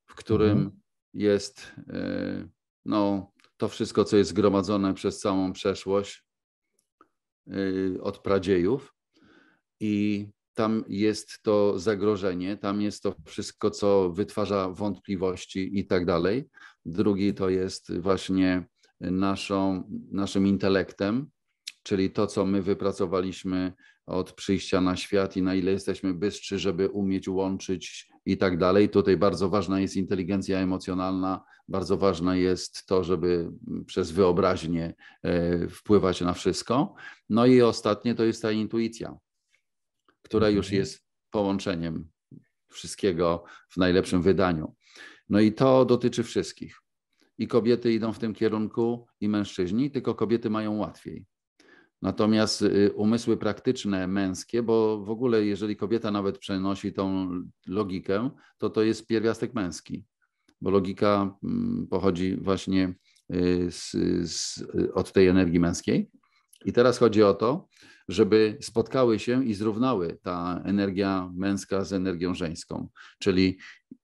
w którym mhm jest e, no, to wszystko, co jest zgromadzone przez całą przeszłość e, od pradziejów i tam jest to zagrożenie, tam jest to wszystko, co wytwarza wątpliwości i tak dalej. Drugi to jest właśnie naszą, naszym intelektem, czyli to, co my wypracowaliśmy od przyjścia na świat i na ile jesteśmy bystrzy, żeby umieć łączyć i tak dalej. Tutaj bardzo ważna jest inteligencja emocjonalna, bardzo ważne jest to, żeby przez wyobraźnię e, wpływać na wszystko. No i ostatnie to jest ta intuicja, która już mhm. jest połączeniem wszystkiego w najlepszym wydaniu. No i to dotyczy wszystkich. I kobiety idą w tym kierunku, i mężczyźni, tylko kobiety mają łatwiej. Natomiast y, umysły praktyczne, męskie, bo w ogóle jeżeli kobieta nawet przenosi tą logikę, to to jest pierwiastek męski, bo logika mm, pochodzi właśnie y, z, z, od tej energii męskiej. I teraz chodzi o to, żeby spotkały się i zrównały ta energia męska z energią żeńską. Czyli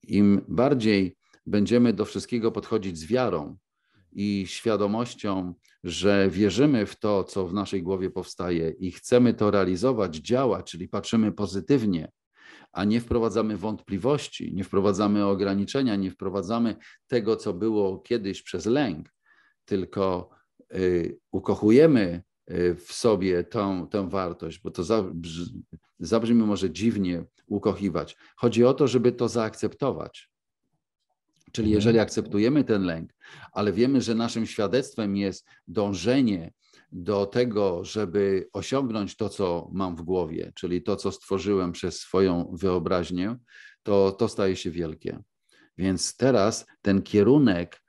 im bardziej będziemy do wszystkiego podchodzić z wiarą i świadomością, że wierzymy w to, co w naszej głowie powstaje i chcemy to realizować, działa, czyli patrzymy pozytywnie, a nie wprowadzamy wątpliwości, nie wprowadzamy ograniczenia, nie wprowadzamy tego, co było kiedyś przez lęk, tylko y, ukochujemy y, w sobie tą, tę wartość, bo to zabrzmi może dziwnie ukochiwać. Chodzi o to, żeby to zaakceptować. Czyli mhm. jeżeli akceptujemy ten lęk, ale wiemy, że naszym świadectwem jest dążenie do tego, żeby osiągnąć to, co mam w głowie, czyli to, co stworzyłem przez swoją wyobraźnię, to to staje się wielkie. Więc teraz ten kierunek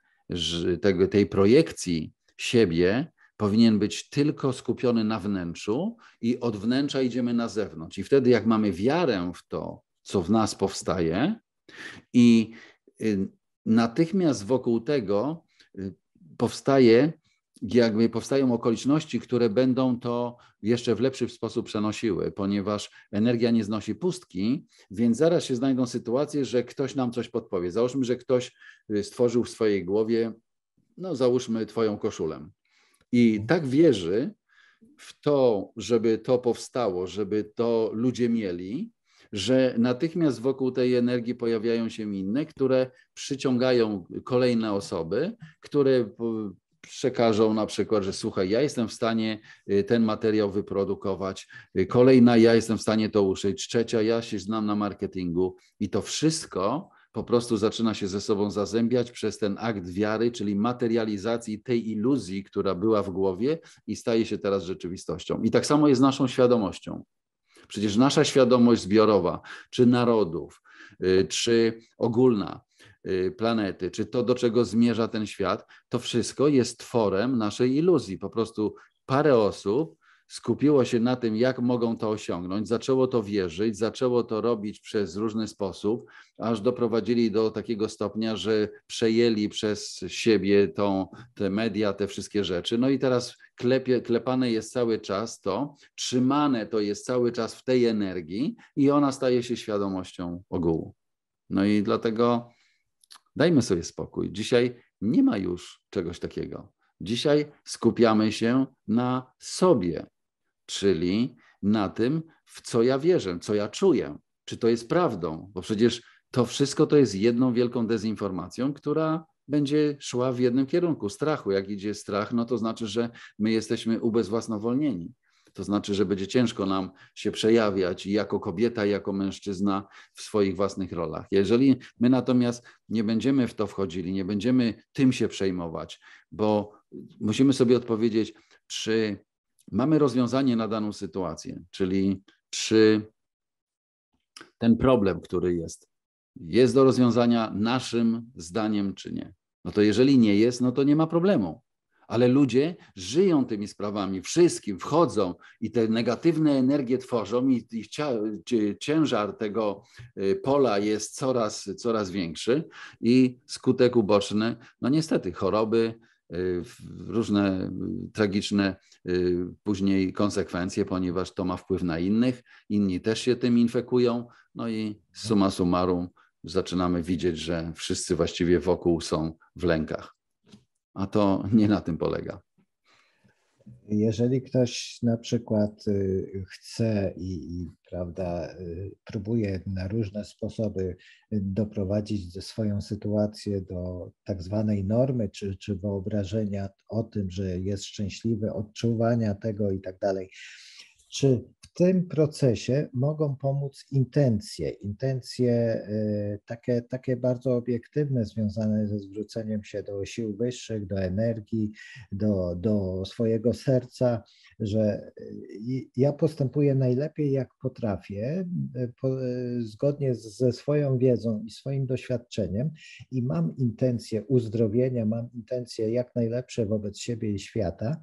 tego, tej projekcji siebie powinien być tylko skupiony na wnętrzu i od wnętrza idziemy na zewnątrz. I wtedy, jak mamy wiarę w to, co w nas powstaje, i y, natychmiast wokół tego y, powstaje, jakby powstają okoliczności, które będą to jeszcze w lepszy sposób przenosiły, ponieważ energia nie znosi pustki, więc zaraz się znajdą sytuacje, że ktoś nam coś podpowie. Załóżmy, że ktoś y, stworzył w swojej głowie, no załóżmy twoją koszulę. I tak wierzy w to, żeby to powstało, żeby to ludzie mieli, że natychmiast wokół tej energii pojawiają się inne, które przyciągają kolejne osoby, które przekażą na przykład, że słuchaj, ja jestem w stanie y, ten materiał wyprodukować, y, kolejna, ja jestem w stanie to uszyć, trzecia, ja się znam na marketingu i to wszystko po prostu zaczyna się ze sobą zazębiać przez ten akt wiary, czyli materializacji tej iluzji, która była w głowie i staje się teraz rzeczywistością. I tak samo jest z naszą świadomością. Przecież nasza świadomość zbiorowa, czy narodów, y, czy ogólna, y, planety, czy to, do czego zmierza ten świat, to wszystko jest tworem naszej iluzji. Po prostu parę osób skupiło się na tym, jak mogą to osiągnąć, zaczęło to wierzyć, zaczęło to robić przez różny sposób, aż doprowadzili do takiego stopnia, że przejęli przez siebie tą, te media, te wszystkie rzeczy. No i teraz klepie, klepane jest cały czas to, trzymane to jest cały czas w tej energii i ona staje się świadomością ogółu. No i dlatego dajmy sobie spokój. Dzisiaj nie ma już czegoś takiego. Dzisiaj skupiamy się na sobie, czyli na tym, w co ja wierzę, co ja czuję, czy to jest prawdą, bo przecież to wszystko to jest jedną wielką dezinformacją, która będzie szła w jednym kierunku strachu. Jak idzie strach, no to znaczy, że my jesteśmy ubezwłasnowolnieni. To znaczy, że będzie ciężko nam się przejawiać jako kobieta, jako mężczyzna w swoich własnych rolach. Jeżeli my natomiast nie będziemy w to wchodzili, nie będziemy tym się przejmować, bo musimy sobie odpowiedzieć, czy mamy rozwiązanie na daną sytuację, czyli czy ten problem, który jest, jest do rozwiązania naszym zdaniem, czy nie. No to jeżeli nie jest, no to nie ma problemu. Ale ludzie żyją tymi sprawami, wszystkim wchodzą i te negatywne energie tworzą, i, i ciężar tego y, pola jest coraz, coraz większy, i skutek uboczny, no niestety, choroby, różne y, tragiczne y, później konsekwencje, ponieważ to ma wpływ na innych, inni też się tym infekują, no i summa summarum zaczynamy widzieć, że wszyscy właściwie wokół są w lękach. A to nie na tym polega. Jeżeli ktoś na przykład y, chce i, i, prawda, y, próbuje na różne sposoby doprowadzić swoją sytuację do tak zwanej normy, czy, czy wyobrażenia o tym, że jest szczęśliwy, odczuwania tego i tak dalej, czy tym procesie mogą pomóc intencje, intencje e, takie, takie bardzo obiektywne, związane ze zwróceniem się do sił wyższych, do energii, do, do swojego serca, że e, ja postępuję najlepiej jak potrafię, zgodnie ze swoją wiedzą i swoim doświadczeniem i mam intencje uzdrowienia, mam intencje jak najlepsze wobec siebie i świata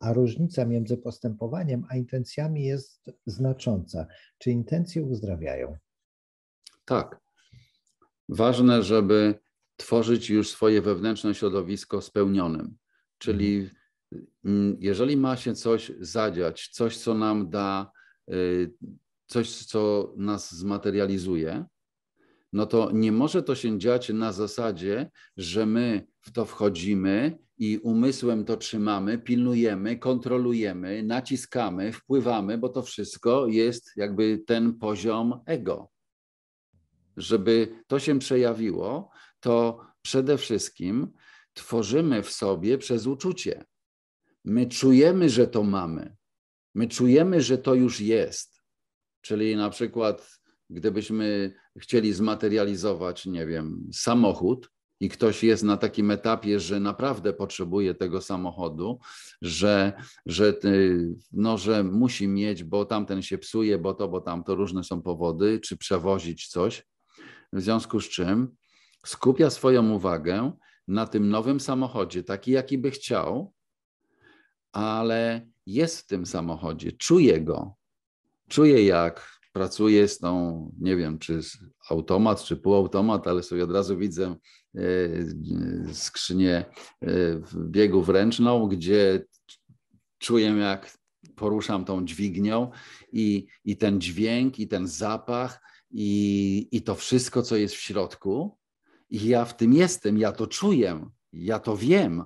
a różnica między postępowaniem a intencjami jest znacząca. Czy intencje uzdrawiają? Tak. Ważne, żeby tworzyć już swoje wewnętrzne środowisko spełnionym. Czyli mhm. jeżeli ma się coś zadziać, coś, co nam da, y, coś, co nas zmaterializuje, no to nie może to się dziać na zasadzie, że my w to wchodzimy i umysłem to trzymamy, pilnujemy, kontrolujemy, naciskamy, wpływamy, bo to wszystko jest jakby ten poziom ego. Żeby to się przejawiło, to przede wszystkim tworzymy w sobie przez uczucie. My czujemy, że to mamy. My czujemy, że to już jest. Czyli na przykład, gdybyśmy chcieli zmaterializować, nie wiem, samochód, i ktoś jest na takim etapie, że naprawdę potrzebuje tego samochodu, że, że, no, że musi mieć, bo tamten się psuje, bo to, bo tamto, różne są powody, czy przewozić coś, w związku z czym skupia swoją uwagę na tym nowym samochodzie, taki jaki by chciał, ale jest w tym samochodzie, czuje go, czuje jak pracuje z tą, nie wiem, czy automat, czy półautomat, ale sobie od razu widzę e, skrzynię e, biegów ręczną, gdzie czuję, jak poruszam tą dźwignią i, i ten dźwięk, i ten zapach, i, i to wszystko, co jest w środku. I ja w tym jestem, ja to czuję, ja to wiem.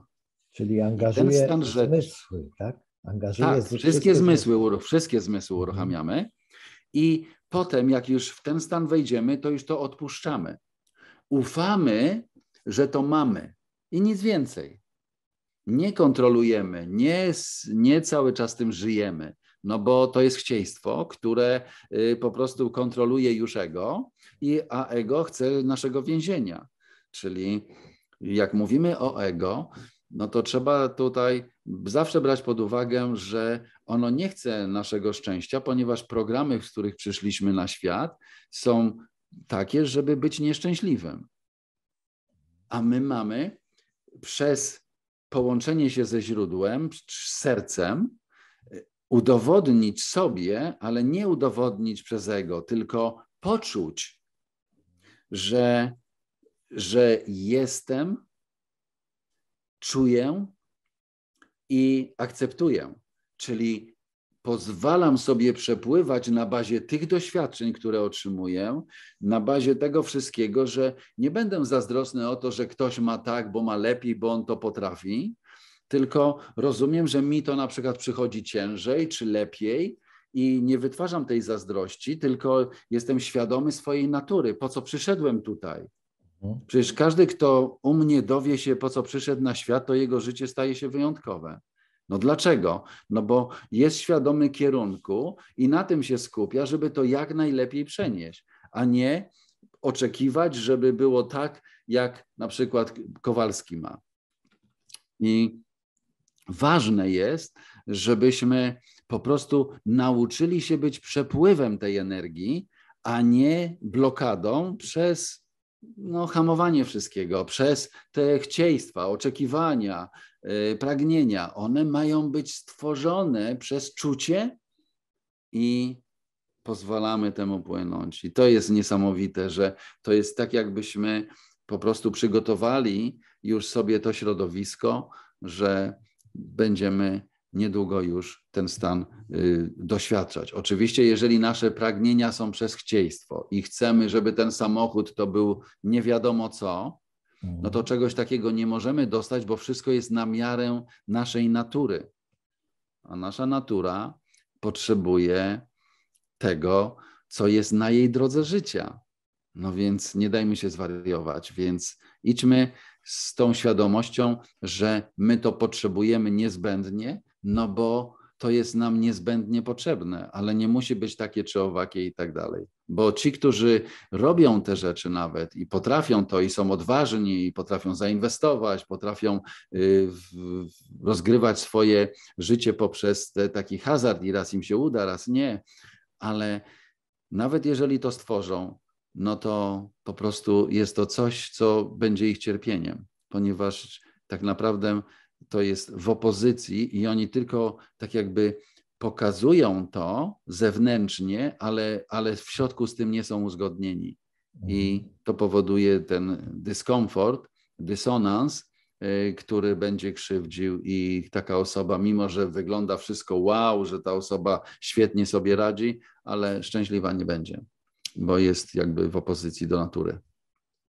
Czyli angażuje stan, że... zmysły, tak? Angażuje tak, wszystkie zmysły, wszystkie zmysły uruchamiamy i potem, jak już w ten stan wejdziemy, to już to odpuszczamy. Ufamy, że to mamy i nic więcej. Nie kontrolujemy, nie, nie cały czas tym żyjemy, no bo to jest chcieństwo, które y, po prostu kontroluje już ego i a ego chce naszego więzienia. Czyli jak mówimy o ego, no to trzeba tutaj zawsze brać pod uwagę, że ono nie chce naszego szczęścia, ponieważ programy, z których przyszliśmy na świat, są takie, żeby być nieszczęśliwym. A my mamy przez połączenie się ze źródłem, sercem, udowodnić sobie, ale nie udowodnić przez ego, tylko poczuć, że, że jestem, czuję i akceptuję. Czyli pozwalam sobie przepływać na bazie tych doświadczeń, które otrzymuję, na bazie tego wszystkiego, że nie będę zazdrosny o to, że ktoś ma tak, bo ma lepiej, bo on to potrafi, tylko rozumiem, że mi to na przykład przychodzi ciężej czy lepiej i nie wytwarzam tej zazdrości, tylko jestem świadomy swojej natury, po co przyszedłem tutaj. Mhm. Przecież każdy, kto u mnie dowie się, po co przyszedł na świat, to jego życie staje się wyjątkowe. No dlaczego? No bo jest świadomy kierunku i na tym się skupia, żeby to jak najlepiej przenieść, a nie oczekiwać, żeby było tak, jak na przykład Kowalski ma. I ważne jest, żebyśmy po prostu nauczyli się być przepływem tej energii, a nie blokadą przez no, hamowanie wszystkiego, przez te chcieństwa, oczekiwania, yy, pragnienia. One mają być stworzone przez czucie i pozwalamy temu płynąć. I to jest niesamowite, że to jest tak, jakbyśmy po prostu przygotowali już sobie to środowisko, że będziemy niedługo już ten stan y, doświadczać. Oczywiście, jeżeli nasze pragnienia są przez chcieństwo i chcemy, żeby ten samochód to był nie wiadomo co, no to mhm. czegoś takiego nie możemy dostać, bo wszystko jest na miarę naszej natury. A nasza natura potrzebuje tego, co jest na jej drodze życia. No więc nie dajmy się zwariować, więc idźmy z tą świadomością, że my to potrzebujemy niezbędnie, no bo to jest nam niezbędnie potrzebne, ale nie musi być takie czy owakie i tak dalej. Bo ci, którzy robią te rzeczy nawet i potrafią to i są odważni i potrafią zainwestować, potrafią y, rozgrywać swoje życie poprzez taki hazard i raz im się uda, raz nie, ale nawet jeżeli to stworzą, no to po prostu jest to coś, co będzie ich cierpieniem, ponieważ tak naprawdę to jest w opozycji i oni tylko tak jakby pokazują to zewnętrznie, ale, ale w środku z tym nie są uzgodnieni. I mhm. to powoduje ten dyskomfort, dysonans, y, który będzie krzywdził i taka osoba, mimo że wygląda wszystko wow, że ta osoba świetnie sobie radzi, ale szczęśliwa nie będzie bo jest jakby w opozycji do natury.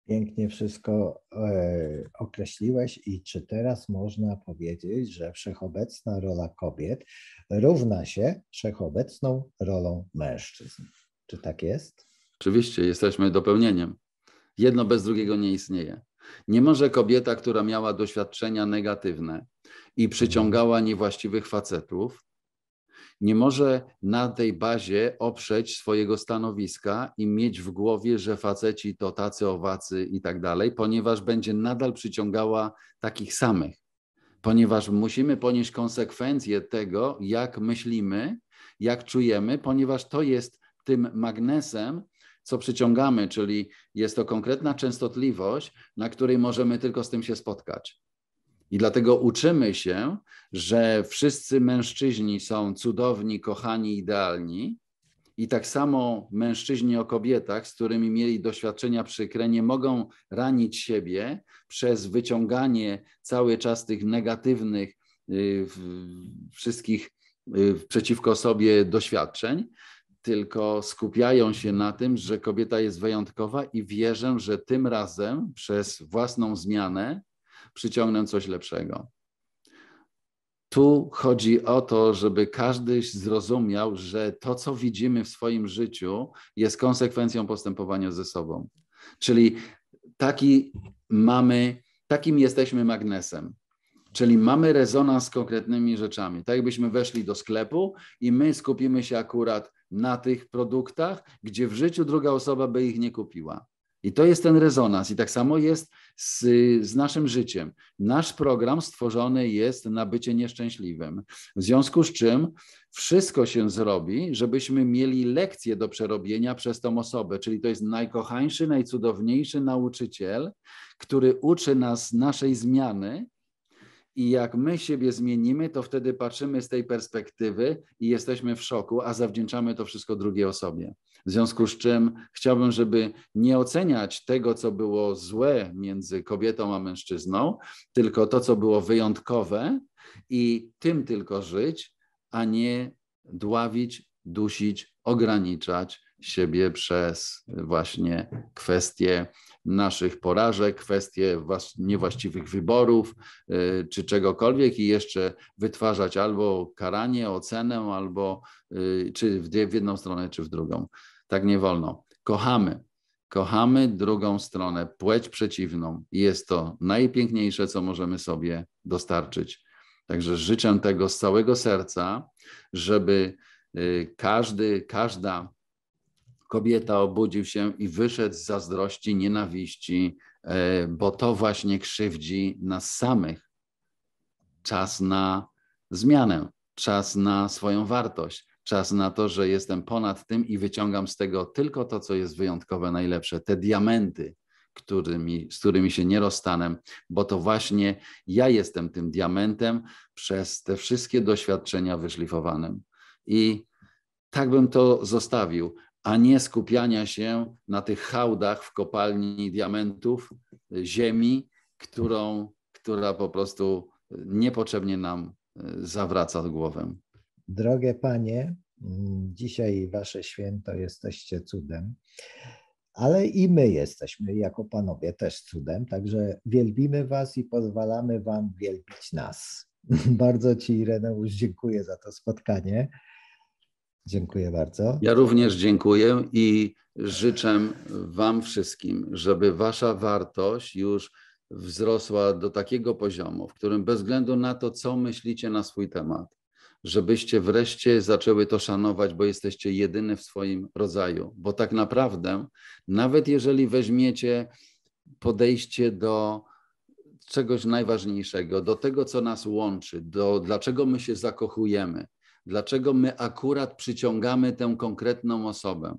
Pięknie wszystko e, określiłeś i czy teraz można powiedzieć, że wszechobecna rola kobiet równa się wszechobecną rolą mężczyzn? Czy tak jest? Oczywiście, jesteśmy dopełnieniem. Jedno bez drugiego nie istnieje. Nie może kobieta, która miała doświadczenia negatywne i przyciągała niewłaściwych facetów, nie może na tej bazie oprzeć swojego stanowiska i mieć w głowie, że faceci to tacy owacy i tak dalej, ponieważ będzie nadal przyciągała takich samych. Ponieważ musimy ponieść konsekwencje tego, jak myślimy, jak czujemy, ponieważ to jest tym magnesem, co przyciągamy, czyli jest to konkretna częstotliwość, na której możemy tylko z tym się spotkać. I dlatego uczymy się, że wszyscy mężczyźni są cudowni, kochani, idealni. I tak samo mężczyźni o kobietach, z którymi mieli doświadczenia przykre, nie mogą ranić siebie przez wyciąganie cały czas tych negatywnych, y, wszystkich y, przeciwko sobie doświadczeń, tylko skupiają się na tym, że kobieta jest wyjątkowa i wierzę, że tym razem przez własną zmianę przyciągnę coś lepszego. Tu chodzi o to, żeby każdy zrozumiał, że to, co widzimy w swoim życiu, jest konsekwencją postępowania ze sobą. Czyli taki mamy, takim jesteśmy magnesem. Czyli mamy rezonans z konkretnymi rzeczami. Tak jakbyśmy weszli do sklepu i my skupimy się akurat na tych produktach, gdzie w życiu druga osoba by ich nie kupiła. I to jest ten rezonans. I tak samo jest z, z, naszym życiem. Nasz program stworzony jest na bycie nieszczęśliwym. W związku z czym wszystko się zrobi, żebyśmy mieli lekcję do przerobienia przez tą osobę. Czyli to jest najkochańszy, najcudowniejszy nauczyciel, który uczy nas naszej zmiany. I jak my siebie zmienimy, to wtedy patrzymy z tej perspektywy i jesteśmy w szoku, a zawdzięczamy to wszystko drugiej osobie. W związku z czym chciałbym, żeby nie oceniać tego, co było złe między kobietą a mężczyzną, tylko to, co było wyjątkowe i tym tylko żyć, a nie dławić, dusić, ograniczać siebie przez właśnie kwestie naszych porażek, kwestie niewłaściwych wyborów y, czy czegokolwiek i jeszcze wytwarzać albo karanie, ocenę, albo y, czy w jedną stronę, czy w drugą. Tak nie wolno. Kochamy. Kochamy drugą stronę, płeć przeciwną. I jest to najpiękniejsze, co możemy sobie dostarczyć. Także życzę tego z całego serca, żeby y, każdy, każda kobieta obudził się i wyszedł z zazdrości, nienawiści, e, bo to właśnie krzywdzi nas samych. Czas na zmianę, czas na swoją wartość, czas na to, że jestem ponad tym i wyciągam z tego tylko to, co jest wyjątkowe, najlepsze, te diamenty, którymi, z którymi się nie rozstanę, bo to właśnie ja jestem tym diamentem przez te wszystkie doświadczenia wyszlifowanym. I tak bym to zostawił, a nie skupiania się na tych hałdach w kopalni diamentów, ziemi, którą, która po prostu niepotrzebnie nam e, zawraca głowę. Drogie panie, mm, dzisiaj wasze święto jesteście cudem, ale i my jesteśmy jako panowie też cudem, także wielbimy was i pozwalamy wam wielbić nas. Bardzo ci Ireneusz dziękuję za to spotkanie. Dziękuję bardzo. Ja również dziękuję i życzę wam wszystkim, żeby wasza wartość już wzrosła do takiego poziomu, w którym bez względu na to, co myślicie na swój temat, żebyście wreszcie zaczęły to szanować, bo jesteście jedyny w swoim rodzaju. Bo tak naprawdę, nawet jeżeli weźmiecie podejście do czegoś najważniejszego, do tego, co nas łączy, do dlaczego my się zakochujemy, dlaczego my akurat przyciągamy tę konkretną osobę.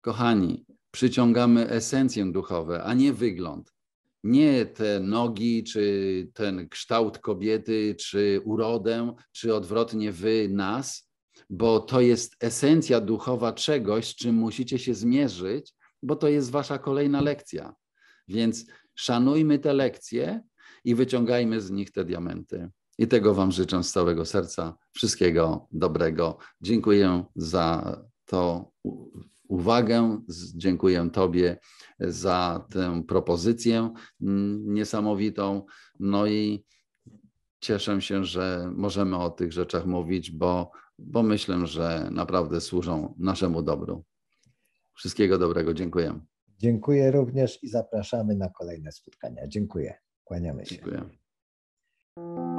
Kochani, przyciągamy esencję duchowe, a nie wygląd nie te nogi, czy ten kształt kobiety, czy urodę, czy odwrotnie wy nas, bo to jest esencja duchowa czegoś, z czym musicie się zmierzyć, bo to jest wasza kolejna lekcja. Więc szanujmy te lekcje i wyciągajmy z nich te diamenty. I tego Wam życzę z całego serca. Wszystkiego dobrego. Dziękuję za to uwagę. Dziękuję Tobie za tę propozycję mm, niesamowitą. No i cieszę się, że możemy o tych rzeczach mówić, bo, bo myślę, że naprawdę służą naszemu dobru. Wszystkiego dobrego. Dziękuję. Dziękuję również i zapraszamy na kolejne spotkania. Dziękuję. Kłaniamy się. Dziękuję.